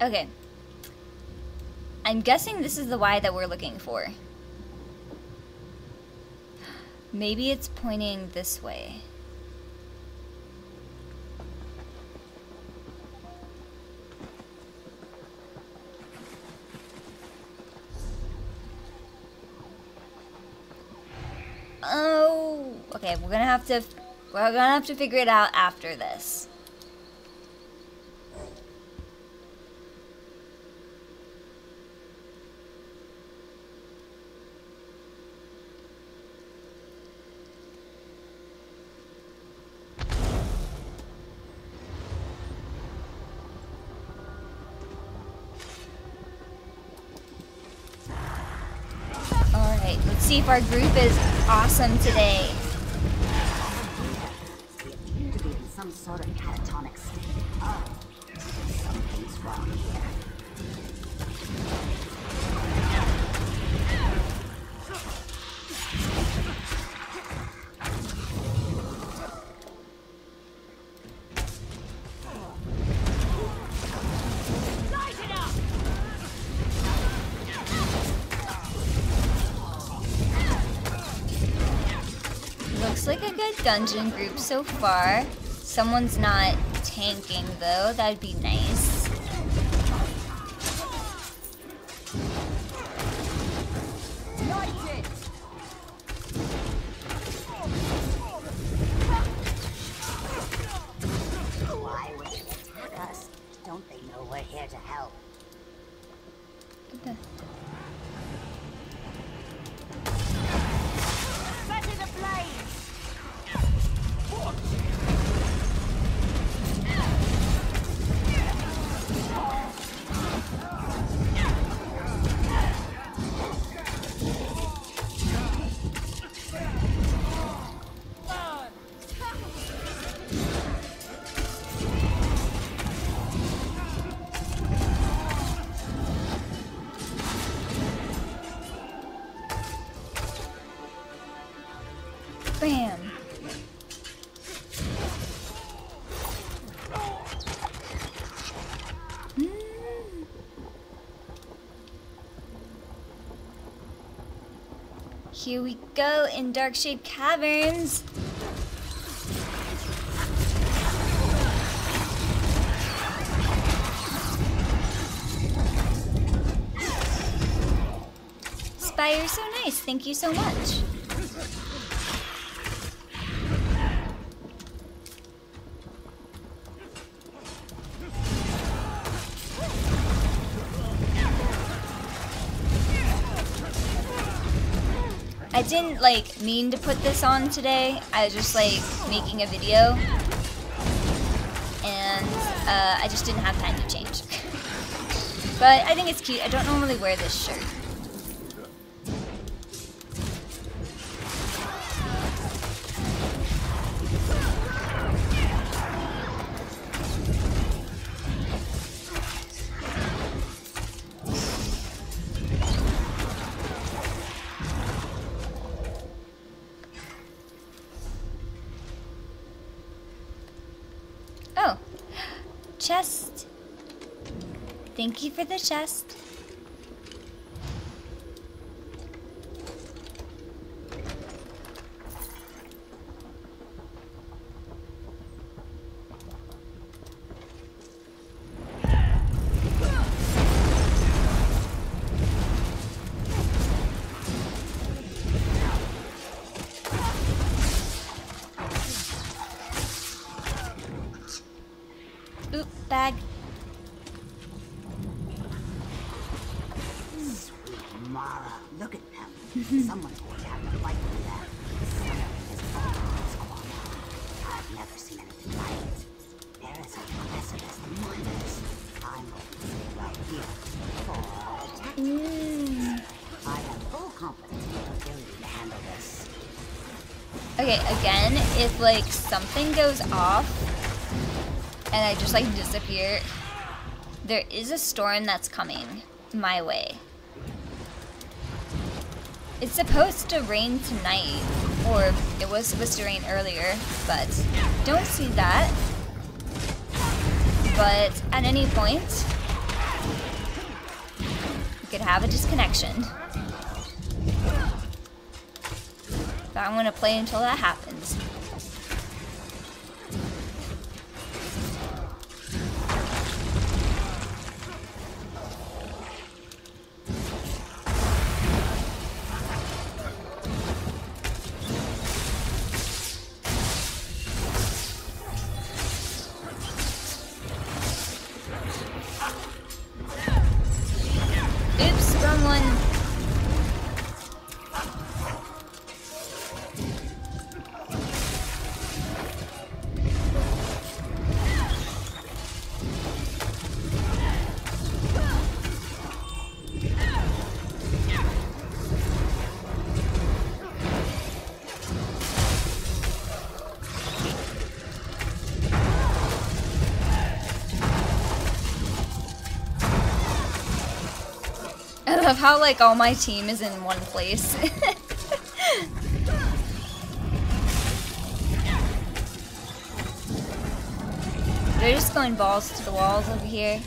Speaker 1: Okay. I'm guessing this is the Y that we're looking for. Maybe it's pointing this way. Oh, okay. We're gonna have to, we're gonna have to figure it out after this. If our group is awesome today.
Speaker 7: Some sort of catatonic state. Oh, something's wrong here.
Speaker 1: Dungeon group so far. Someone's not tanking though, that'd be nice.
Speaker 7: Here
Speaker 1: we go in Darkshade Caverns. Spire, so nice. Thank you so much. Didn't like mean to put this on today. I was just like making a video, and uh, I just didn't have time to change. but I think it's cute. I don't normally wear this shirt. Chest. Thank you for the chest. If like something goes off and I just like disappear, there is a storm that's coming my way. It's supposed to rain tonight, or it was supposed to rain earlier, but don't see that. But at any point, you could have a disconnection. But I'm gonna play until that happens. How like all my team is in one place. They're just going balls to the walls over here.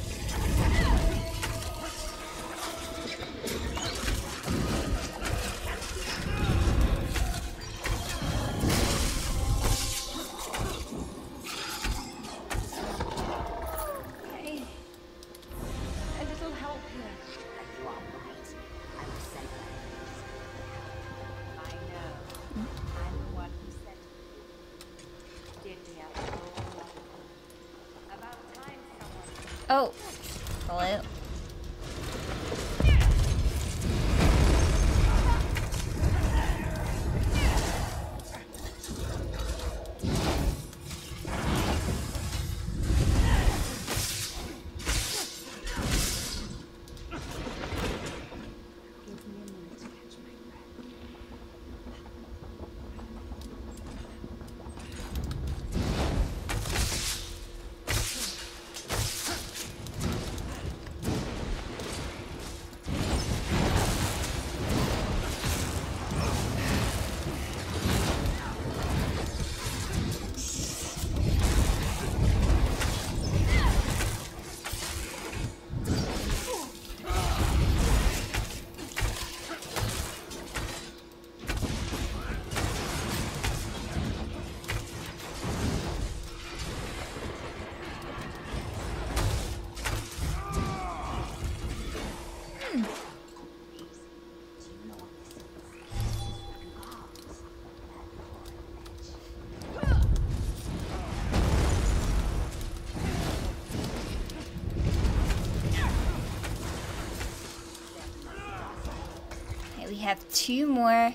Speaker 4: Have
Speaker 1: two more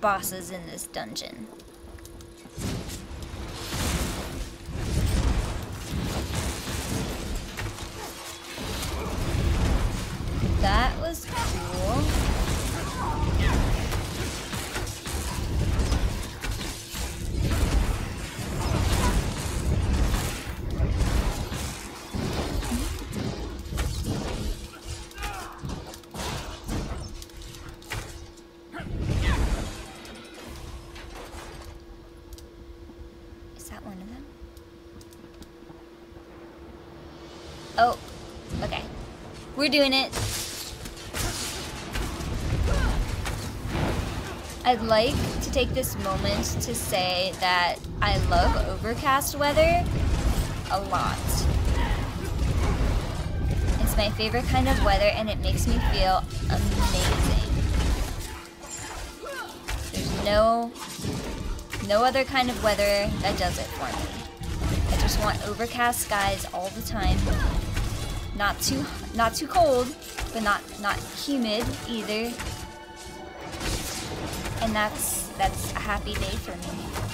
Speaker 1: bosses in this dungeon. We're doing it. I'd like to take this moment to say that I love overcast weather a lot. It's my favorite kind of weather and it makes me feel amazing. There's no no other kind of weather that does it for me. I just want overcast skies all the time. Not too not too cold, but not not humid either. And that's that's a happy day for me.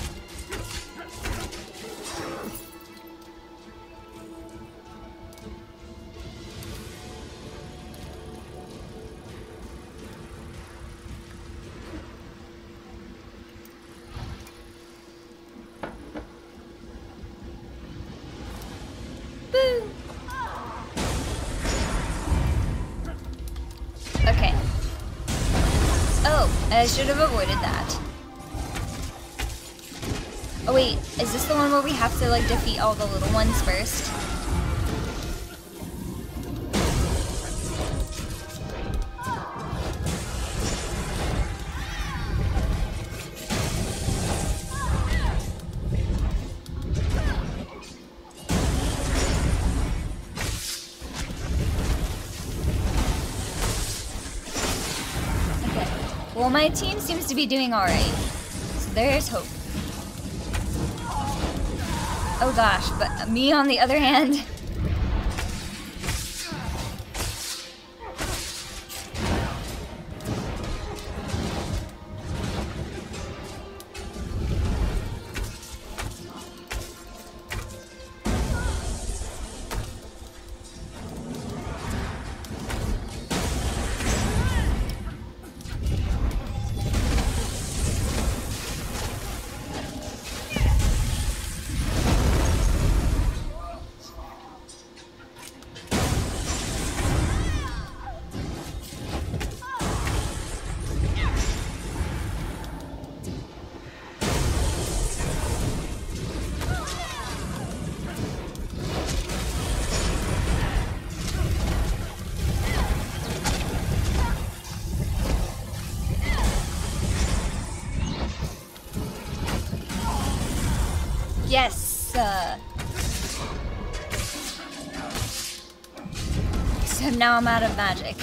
Speaker 1: Should have avoided that. Oh wait, is this the one where we have to like defeat all the little ones first? My team seems to be doing alright. So there's hope. Oh gosh, but me on the other hand. Uh... Except now I'm out of magic.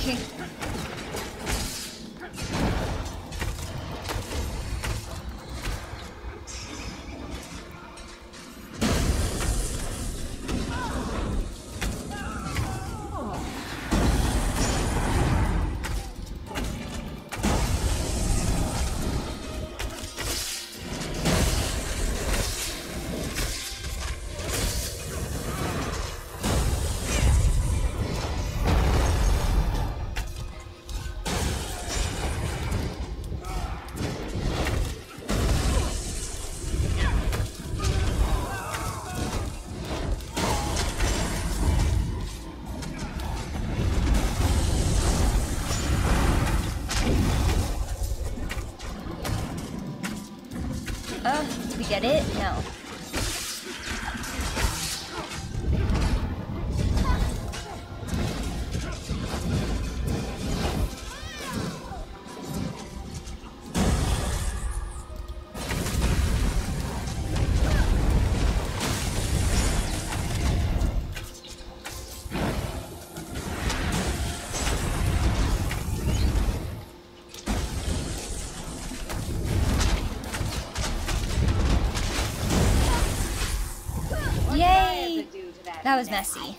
Speaker 4: That.
Speaker 1: Was messy.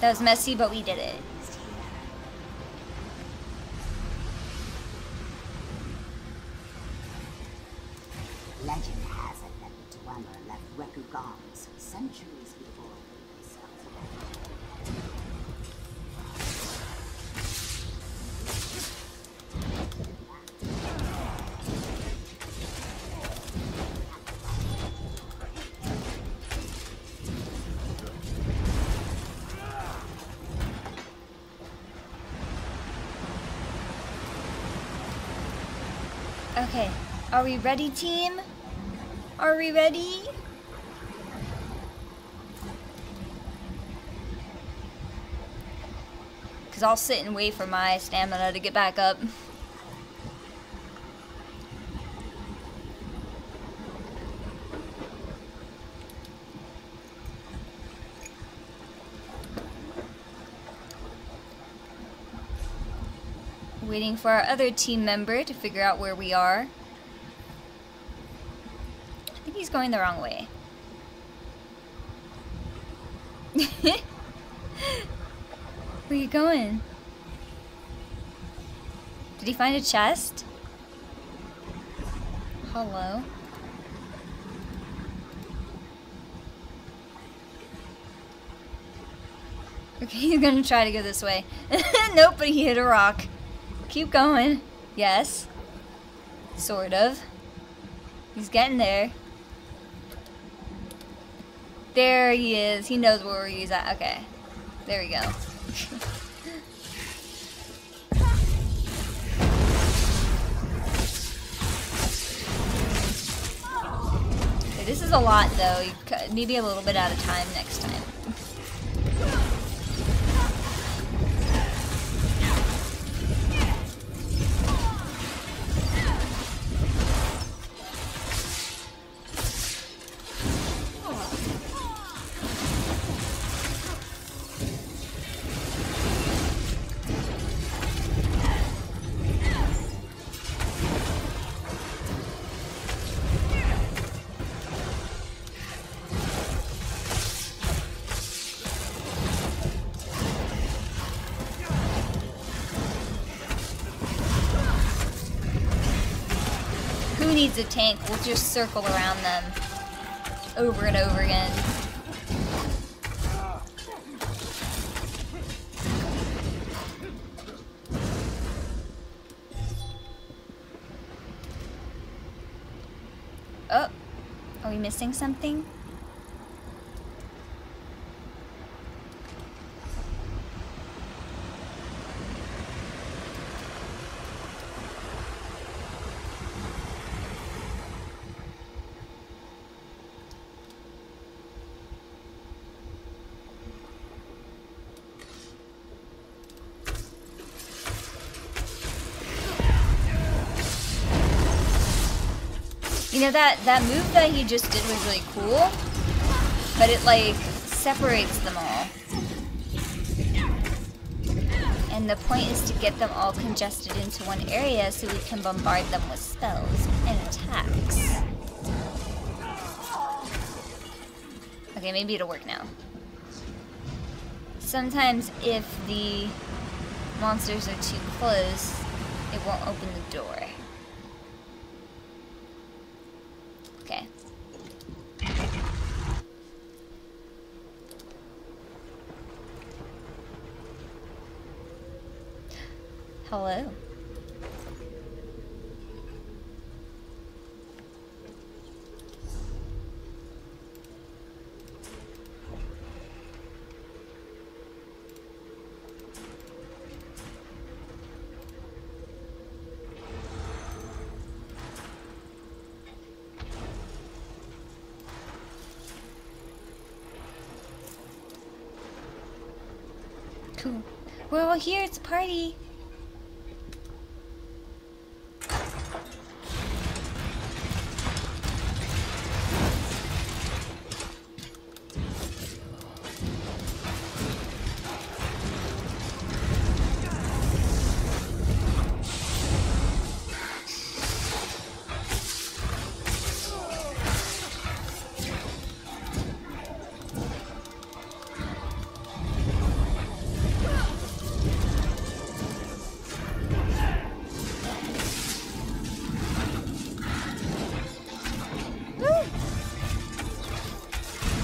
Speaker 1: That was messy, but we did it. Are we ready, team? Are we ready? Because I'll sit and wait for my stamina to get back up. Waiting for our other team member to figure out where we are. Going the wrong way. Where you going? Did he find a chest? Hello? Okay, he's gonna try to go this way. nope, but he hit a rock. Keep going. Yes. Sort of. He's getting there. There he is. He knows where he's at. Okay. There we go. Okay, this is a lot though. You maybe a little bit out of time next time. A tank? We'll just circle around them over and over again. Oh, are we missing something? Know that that move that he just did was really cool, but it like separates them all. And the point is to get them all congested into one area so we can bombard them with spells and attacks. Okay, maybe it'll work now. Sometimes if the monsters are too close, it won't open the door. Okay. Hello. Cool. We're here. It's a party.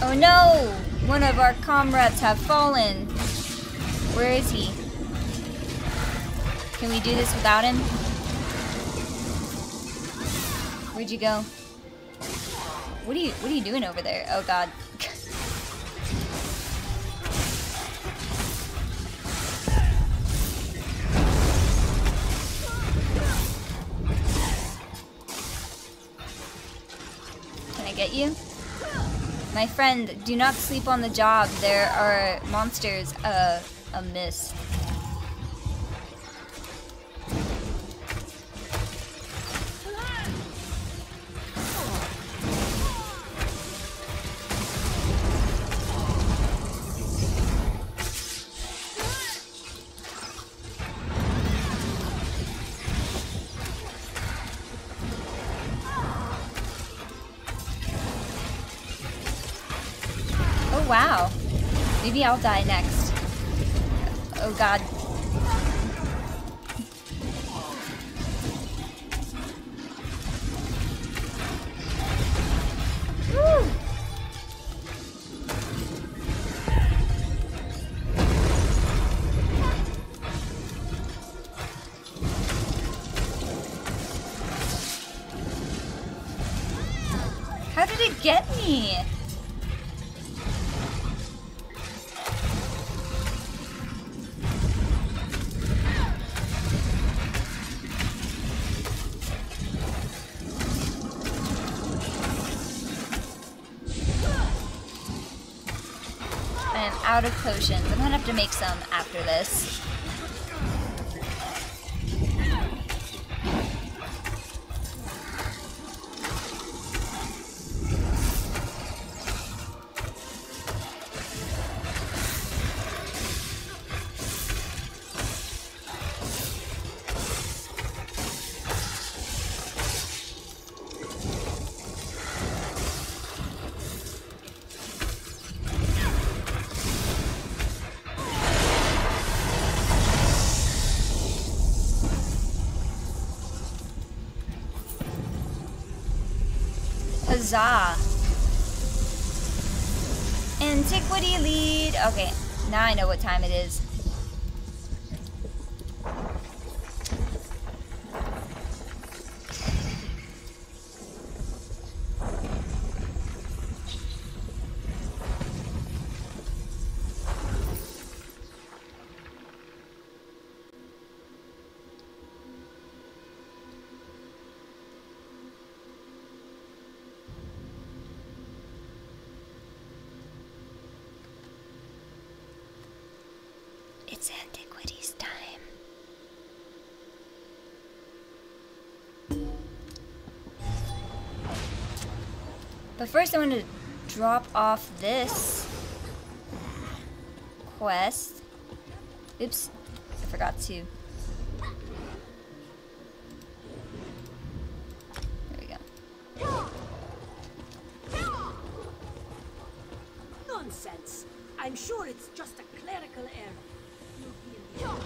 Speaker 1: Oh no! One of our comrades have fallen. Where is he? Can we do this without him? Where'd you go? What are you what are you doing over there? Oh god. Can I get you? My friend, do not sleep on the job. There are monsters uh, amiss. I'll die next. Oh god. Make some after this. Time it is. But first I want to drop off this quest. Oops, I forgot to. There we go.
Speaker 2: Nonsense! I'm sure it's just a clerical error.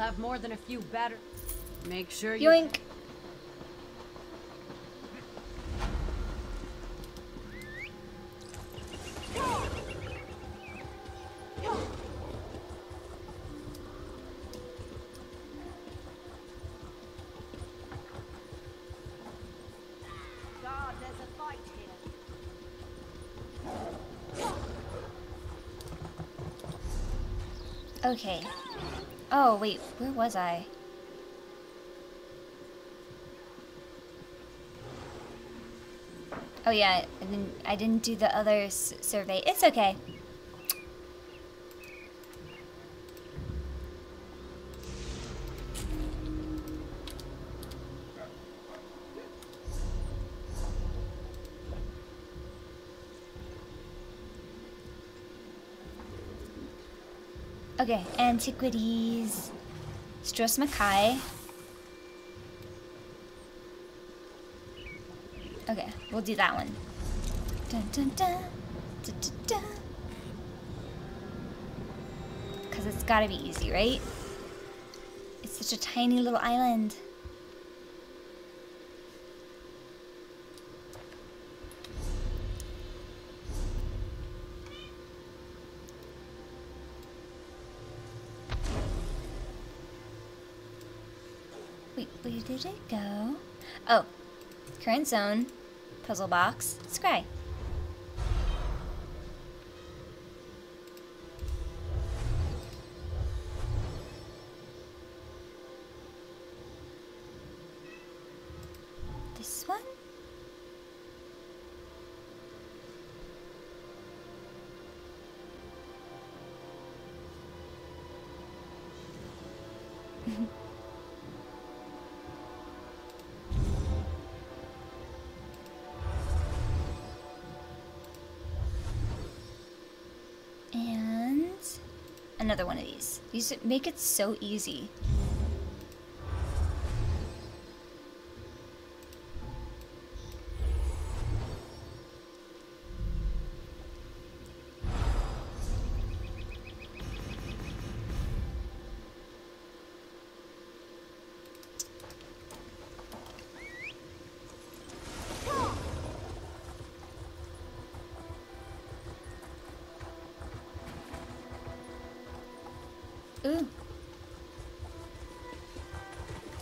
Speaker 8: Have more than a few better. Make sure you.
Speaker 1: Yoink!
Speaker 2: God, there's a fight here.
Speaker 1: Okay. Oh, wait, where was I? Oh yeah, I didn't, I didn't do the other survey. It's okay. Okay, antiquities. Stros M'Kai. Okay, we'll do that one. Dun dun dun. Dun dun dun. Because it's gotta be easy, right? It's such a tiny little island. Did it go? Oh, current zone, puzzle box, scry. These make it so easy.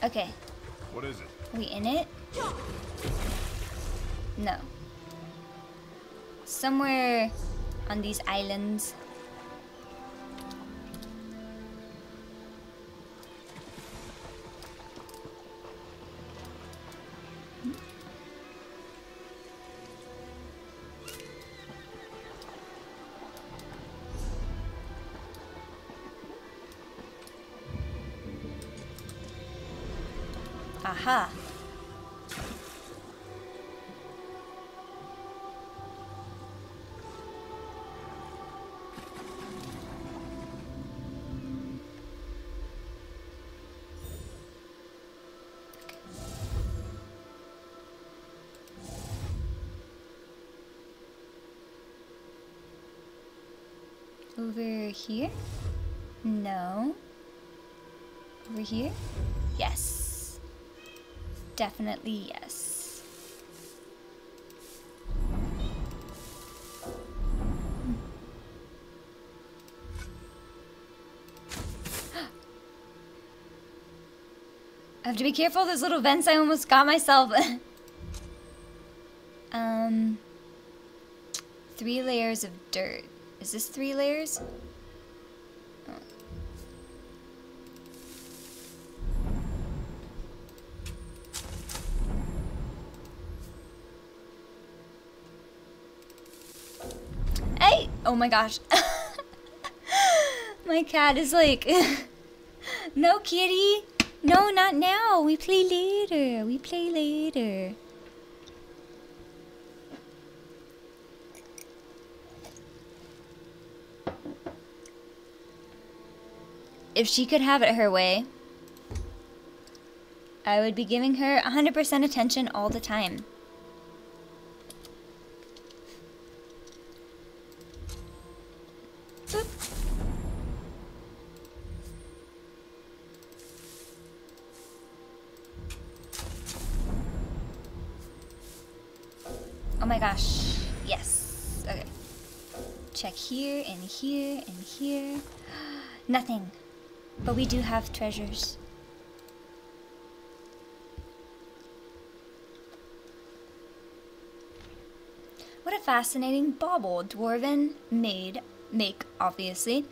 Speaker 1: Okay.
Speaker 9: What is it?
Speaker 1: We in it? No. Somewhere on these islands. Aha. Over here? No. Over here? Yes. Definitely yes. I have to be careful those little vents. I almost got myself. um, three layers of dirt. Is this three layers? My gosh. my cat is like, no kitty. No, not now. We play later. We play later. If she could have it her way, I would be giving her 100% attention all the time. Here and here. Nothing. But we do have treasures. What a fascinating bauble. Dwarven made, make obviously.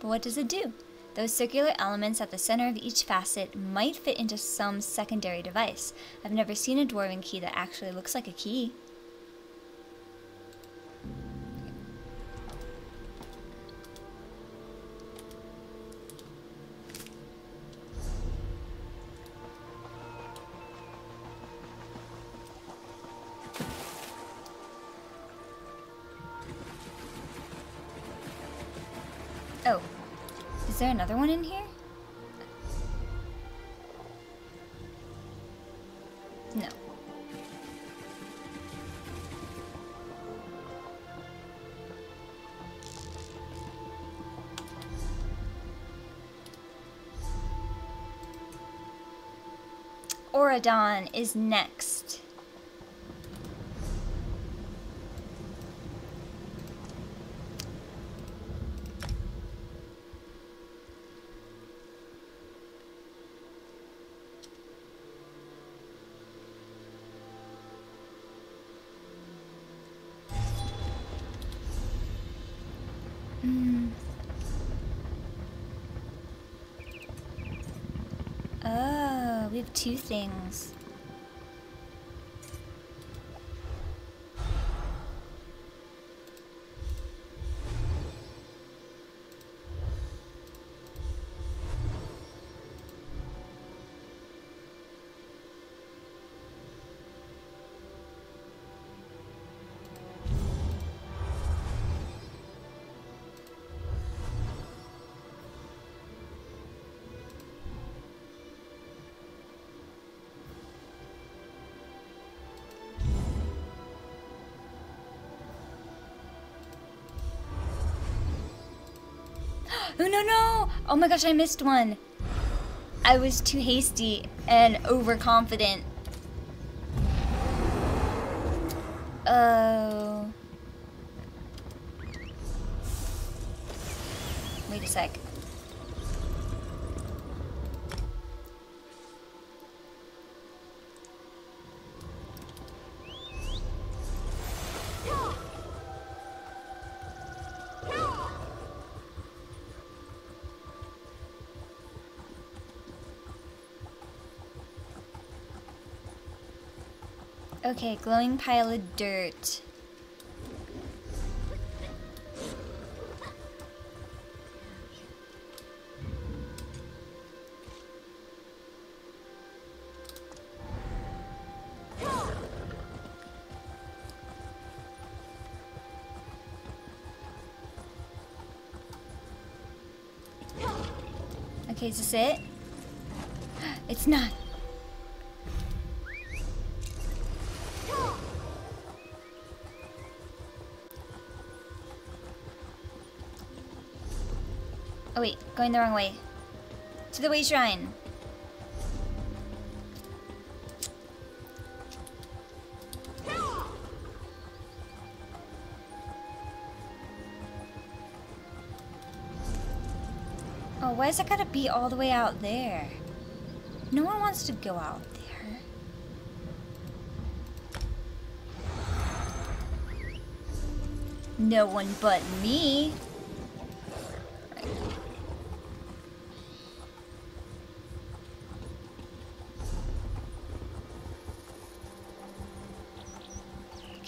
Speaker 1: But what does it do? Those circular elements at the center of each facet might fit into some secondary device. I've never seen a dwarven key that actually looks like a key. Auridon is next. Two things. Oh no no! Oh my gosh, I missed one. I was too hasty and overconfident. Okay, glowing pile of dirt. Okay, is this it? It's not. Going the wrong way. To the Wayshrine. Oh, why is it gotta be all the way out there? No one wants to go out there. No one but me.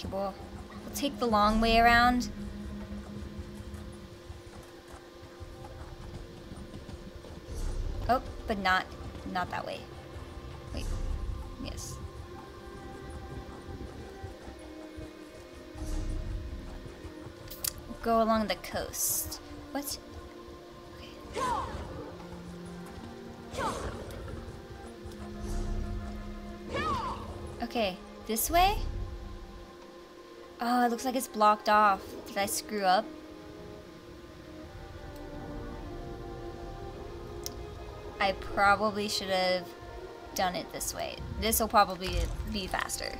Speaker 1: Okay, well, we'll take the long way around. Oh, but not, not that way. Wait, yes. Go along the coast. What? Okay, this way? Oh, it looks like it's blocked off. Did I screw up? I probably should have done it this way. This will probably be faster.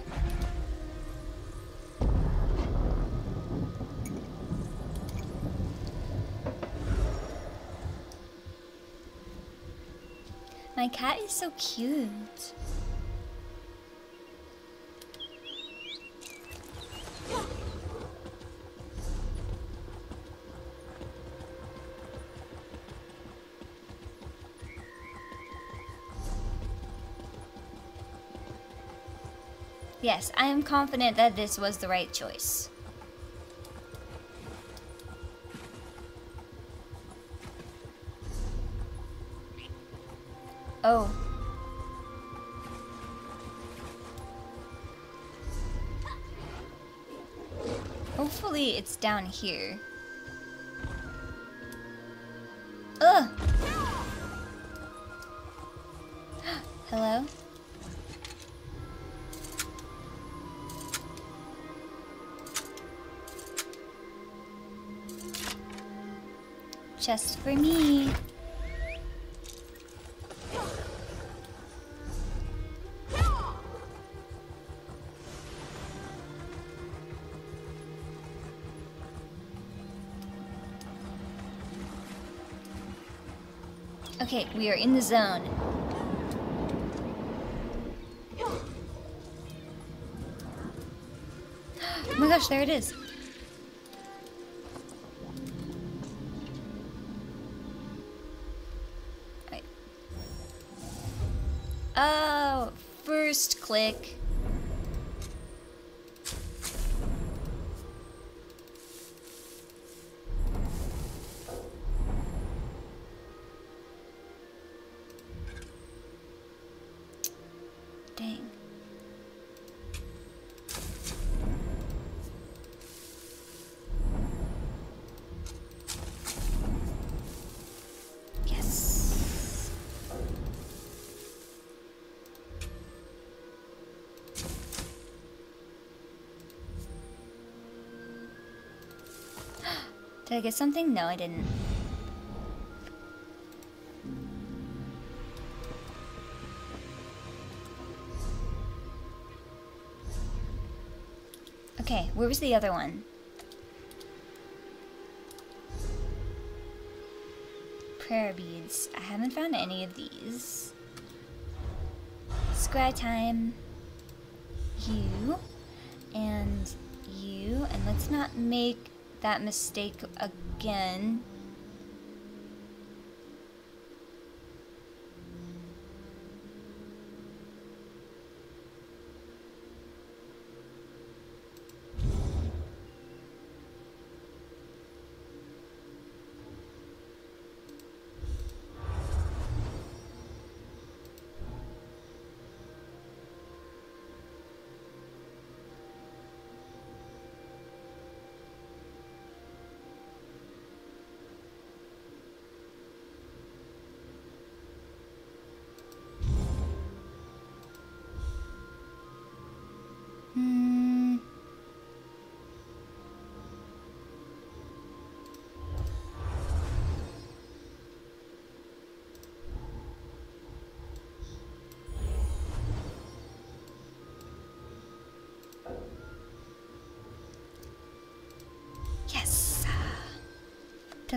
Speaker 1: My cat is so cute. Yes, I am confident that this was the right choice. Oh. Hopefully it's down here. Just for me. Okay, we are in the zone. Oh my gosh, there it is. Click. Did I get something? No, I didn't. Okay, where was the other one? Prayer beads. I haven't found any of these. Scry time. You. And you. And let's not make that mistake again.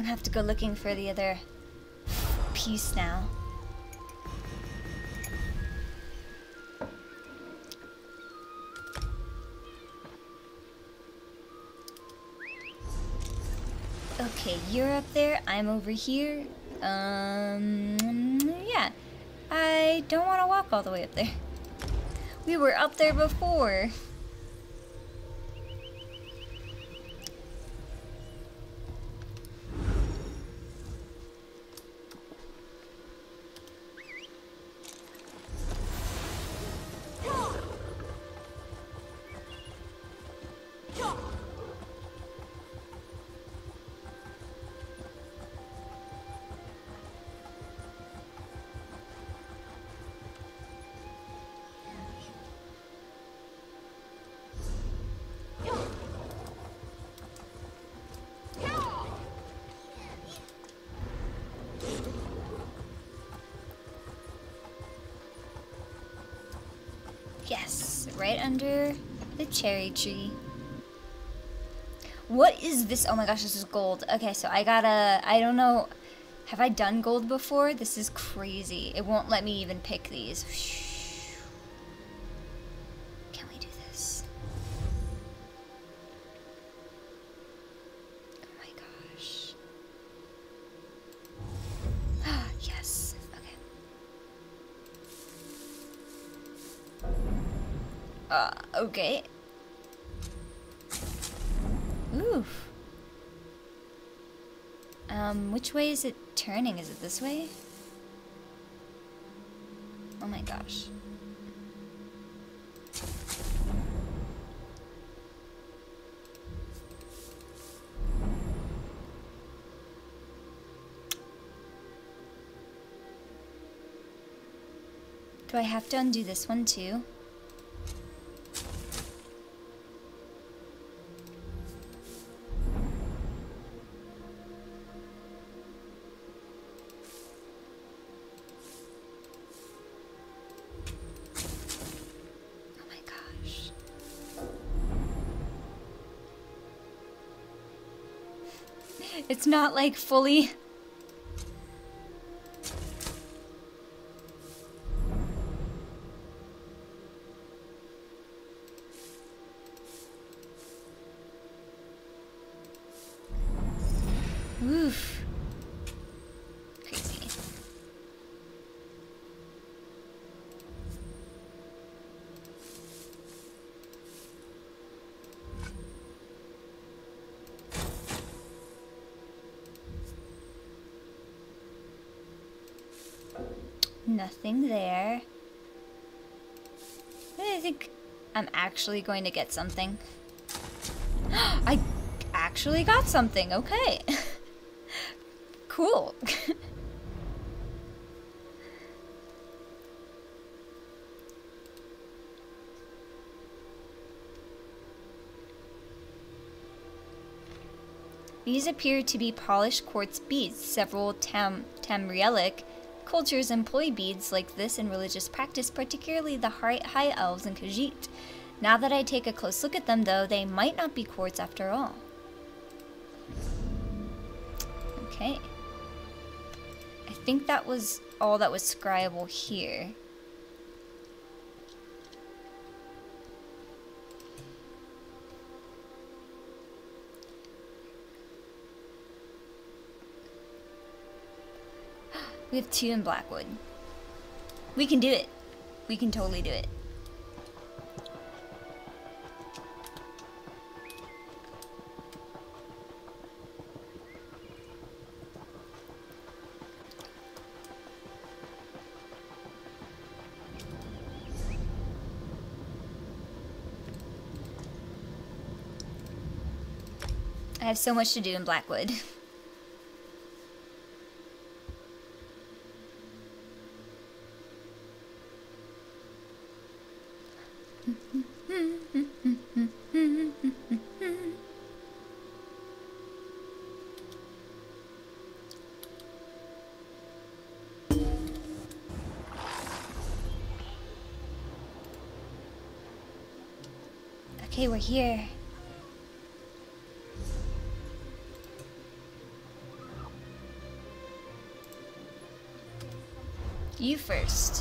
Speaker 1: Don't have to go looking for the other piece now. Okay, you're up there, I'm over here. Um, yeah. I don't want to walk all the way up there. We were up there before. Cherry tree. What is this? Oh my gosh, this is gold. Okay, so I gotta, I don't know, have I done gold before? This is crazy. It won't let me even pick these. Way is it turning? Is it this way? Oh my gosh. Do I have to undo this one too? Not like fully. Nothing there. I think I'm actually going to get something. I actually got something. Okay. cool. These appear to be polished quartz beads. Several tam Tamrielic cultures employ beads like this in religious practice, particularly the High Elves and Khajiit. Now that I take a close look at them, though, they might not be quartz after all. Okay. I think that was all that was scribable here. We have two in Blackwood. We can do it. We can totally do it. I have so much to do in Blackwood. Okay, we're here. You first.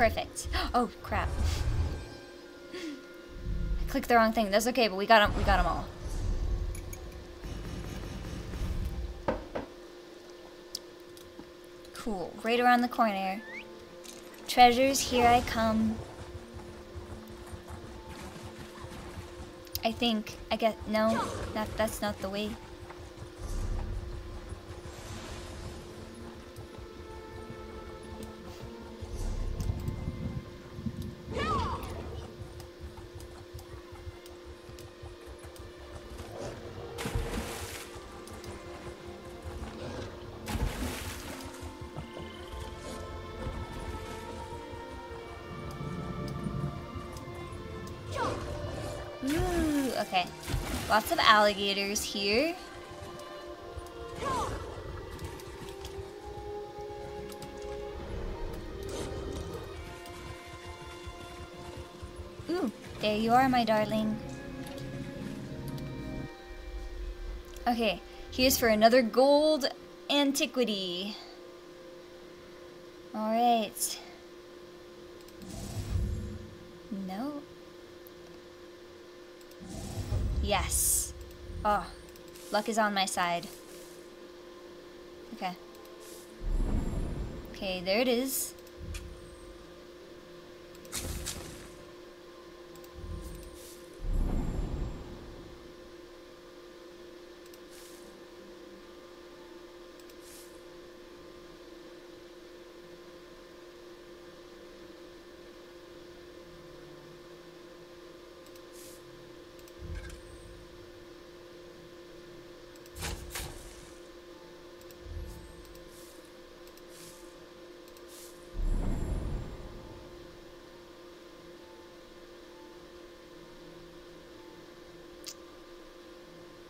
Speaker 1: Perfect. Oh crap. I clicked the wrong thing. That's okay, but we got them. We got them all. Cool. Right around the corner. Treasures, here I come. I think. I get no. That that's not the way. Lots of alligators here. Ooh, there you are, my darling. Okay, here's for another gold antiquity. Alright. Yes. Oh, luck is on my side. Okay. Okay, there it is.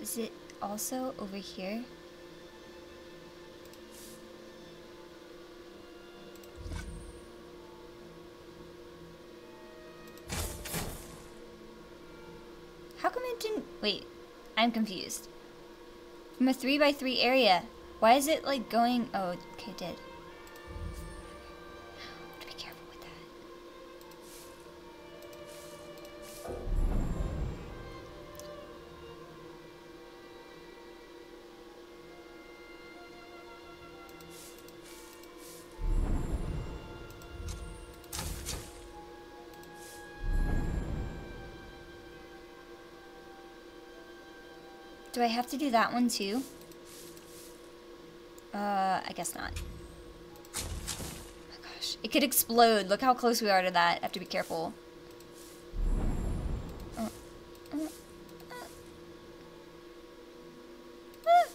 Speaker 1: Is it also over here? How come it didn't... Wait, I'm confused. From a 3x3 area, why is it like going... Oh, okay, did. Do I have to do that one too? Uh, I guess not. Oh gosh. It could explode. Look how close we are to that. I have to be careful. Uh, uh, uh. Ah.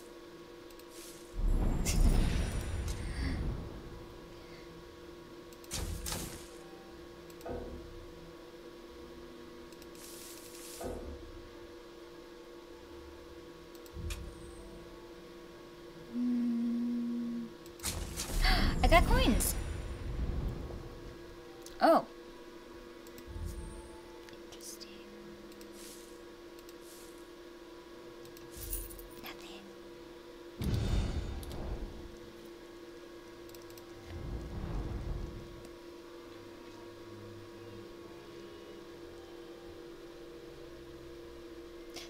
Speaker 1: Mm. I got coins. Oh. Interesting. Nothing.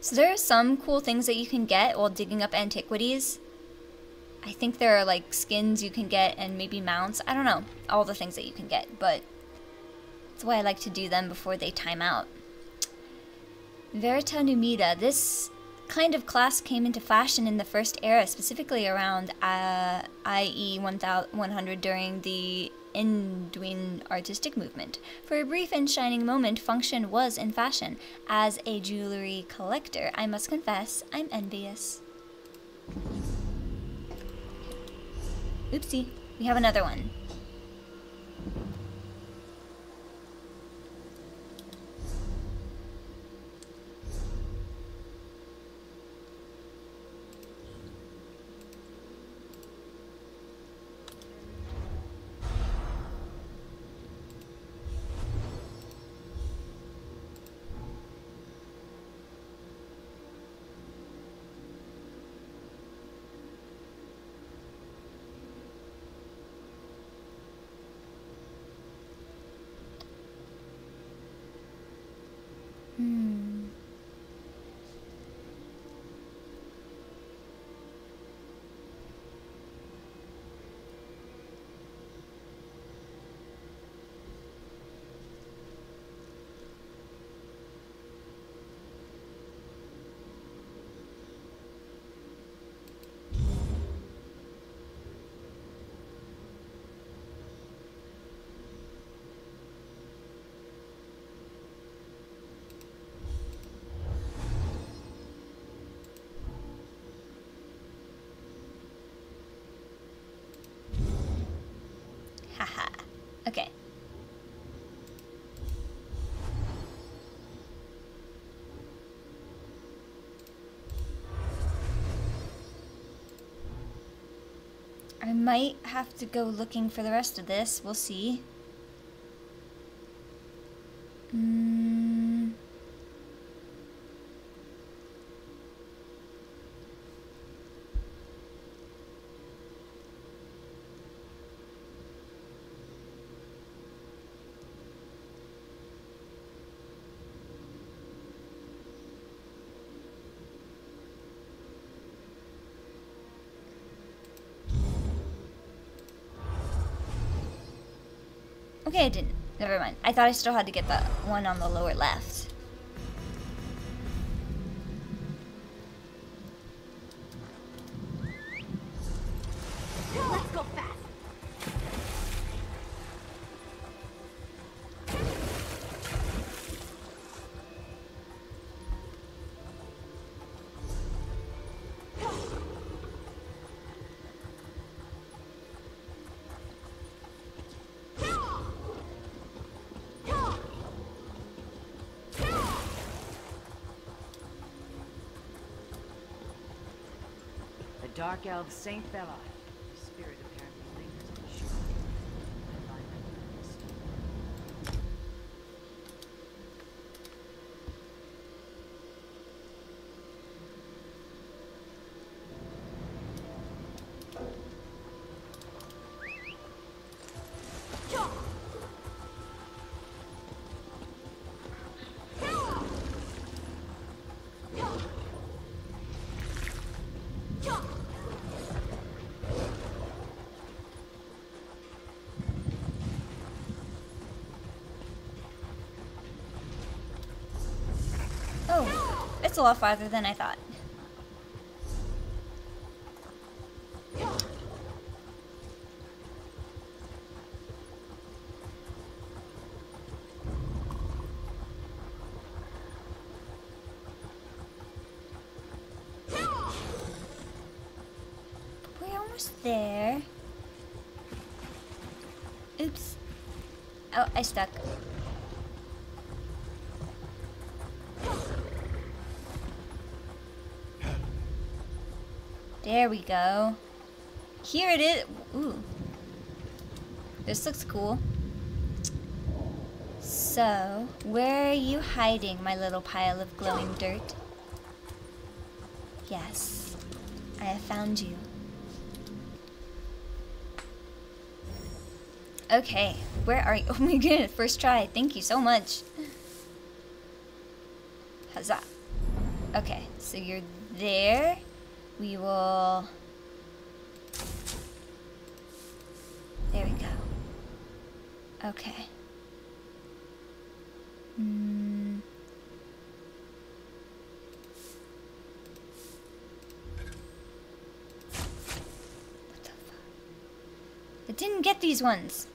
Speaker 1: So there are some cool things that you can get while digging up antiquities. I think there are like skins you can get and maybe mounts. I don't know. All the things that you can get, but that's why I like to do them before they time out. Verita Numida. This kind of class came into fashion in the first era, specifically around uh, IE 1100 during the Enduin artistic movement. For a brief and shining moment, function was in fashion. As a jewelry collector, I must confess, I'm envious. Oopsie, we have another one. Hmm. Haha. Okay. I might have to go looking for the rest of this. We'll see. Mm. Okay, I didn't. Mind. I thought I still had to get the one on the lower left.
Speaker 10: The Saint Bella.
Speaker 1: that's a lot farther than I thought. We're almost there. Oops. Oh, I stuck. There we go. Here it is. Ooh. This looks cool. So, where are you hiding, my little pile of glowing dirt? Yes, I have found you. Okay, where are you? Oh my goodness, first try. Thank you so much. Huzzah. Okay, so you're there. We will... There we go. Okay. Hmm. What the fuck? I didn't get these ones.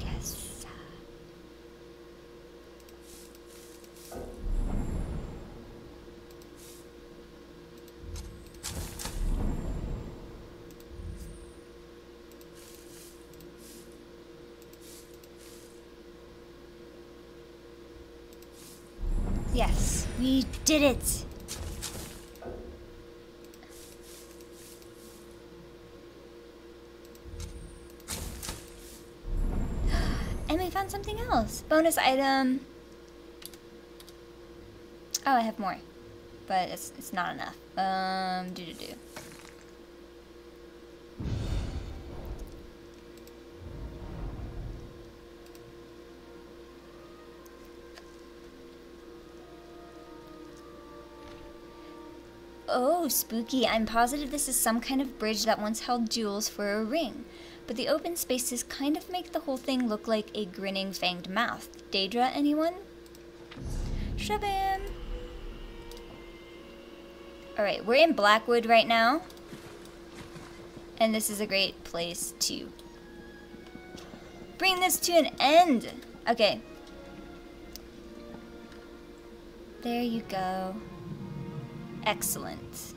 Speaker 1: Yes. Yes, we did it. And we found something else. Bonus item. Oh, I have more. But it's, it's not enough. Um, do do do. Spooky. I'm positive this is some kind of bridge that once held jewels for a ring. But the open spaces kind of make the whole thing look like a grinning fanged mouth. Daedra, anyone? Shabam! Alright, we're in Blackwood right now. And this is a great place to bring this to an end. Okay. There you go. Excellent.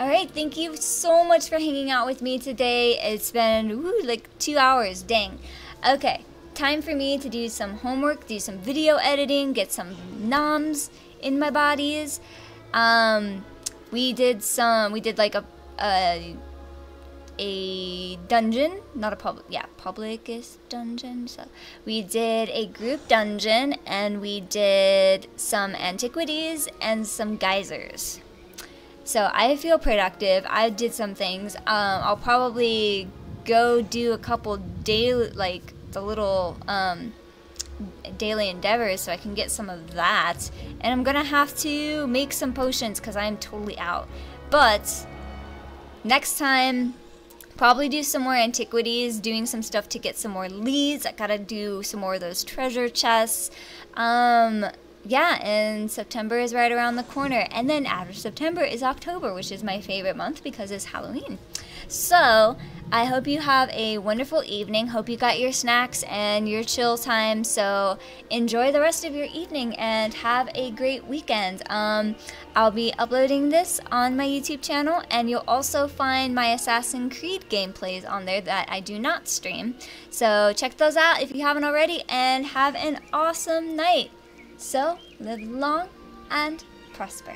Speaker 1: Alright, thank you so much for hanging out with me today. It's been woo, like two hours, dang. Okay, time for me to do some homework, do some video editing, get some noms in my bodies. Um, we did some, we did like a, a, a dungeon, not a public, yeah, publicist dungeon. So we did a group dungeon and we did some antiquities and some geysers. So I feel productive. I did some things. Um, I'll probably go do a couple daily, like the little um, daily endeavors, so I can get some of that. And I'm gonna have to make some potions because I'm totally out. But next time, probably do some more antiquities, doing some stuff to get some more leads. I gotta do some more of those treasure chests. Um, yeah, and September is right around the corner. And then after September is October, which is my favorite month because it's Halloween. So, I hope you have a wonderful evening. Hope you got your snacks and your chill time. So, enjoy the rest of your evening and have a great weekend. Um, I'll be uploading this on my YouTube channel, and you'll also find my Assassin's Creed gameplays on there that I do not stream. So, check those out if you haven't already, and have an awesome night. So, live long and prosper.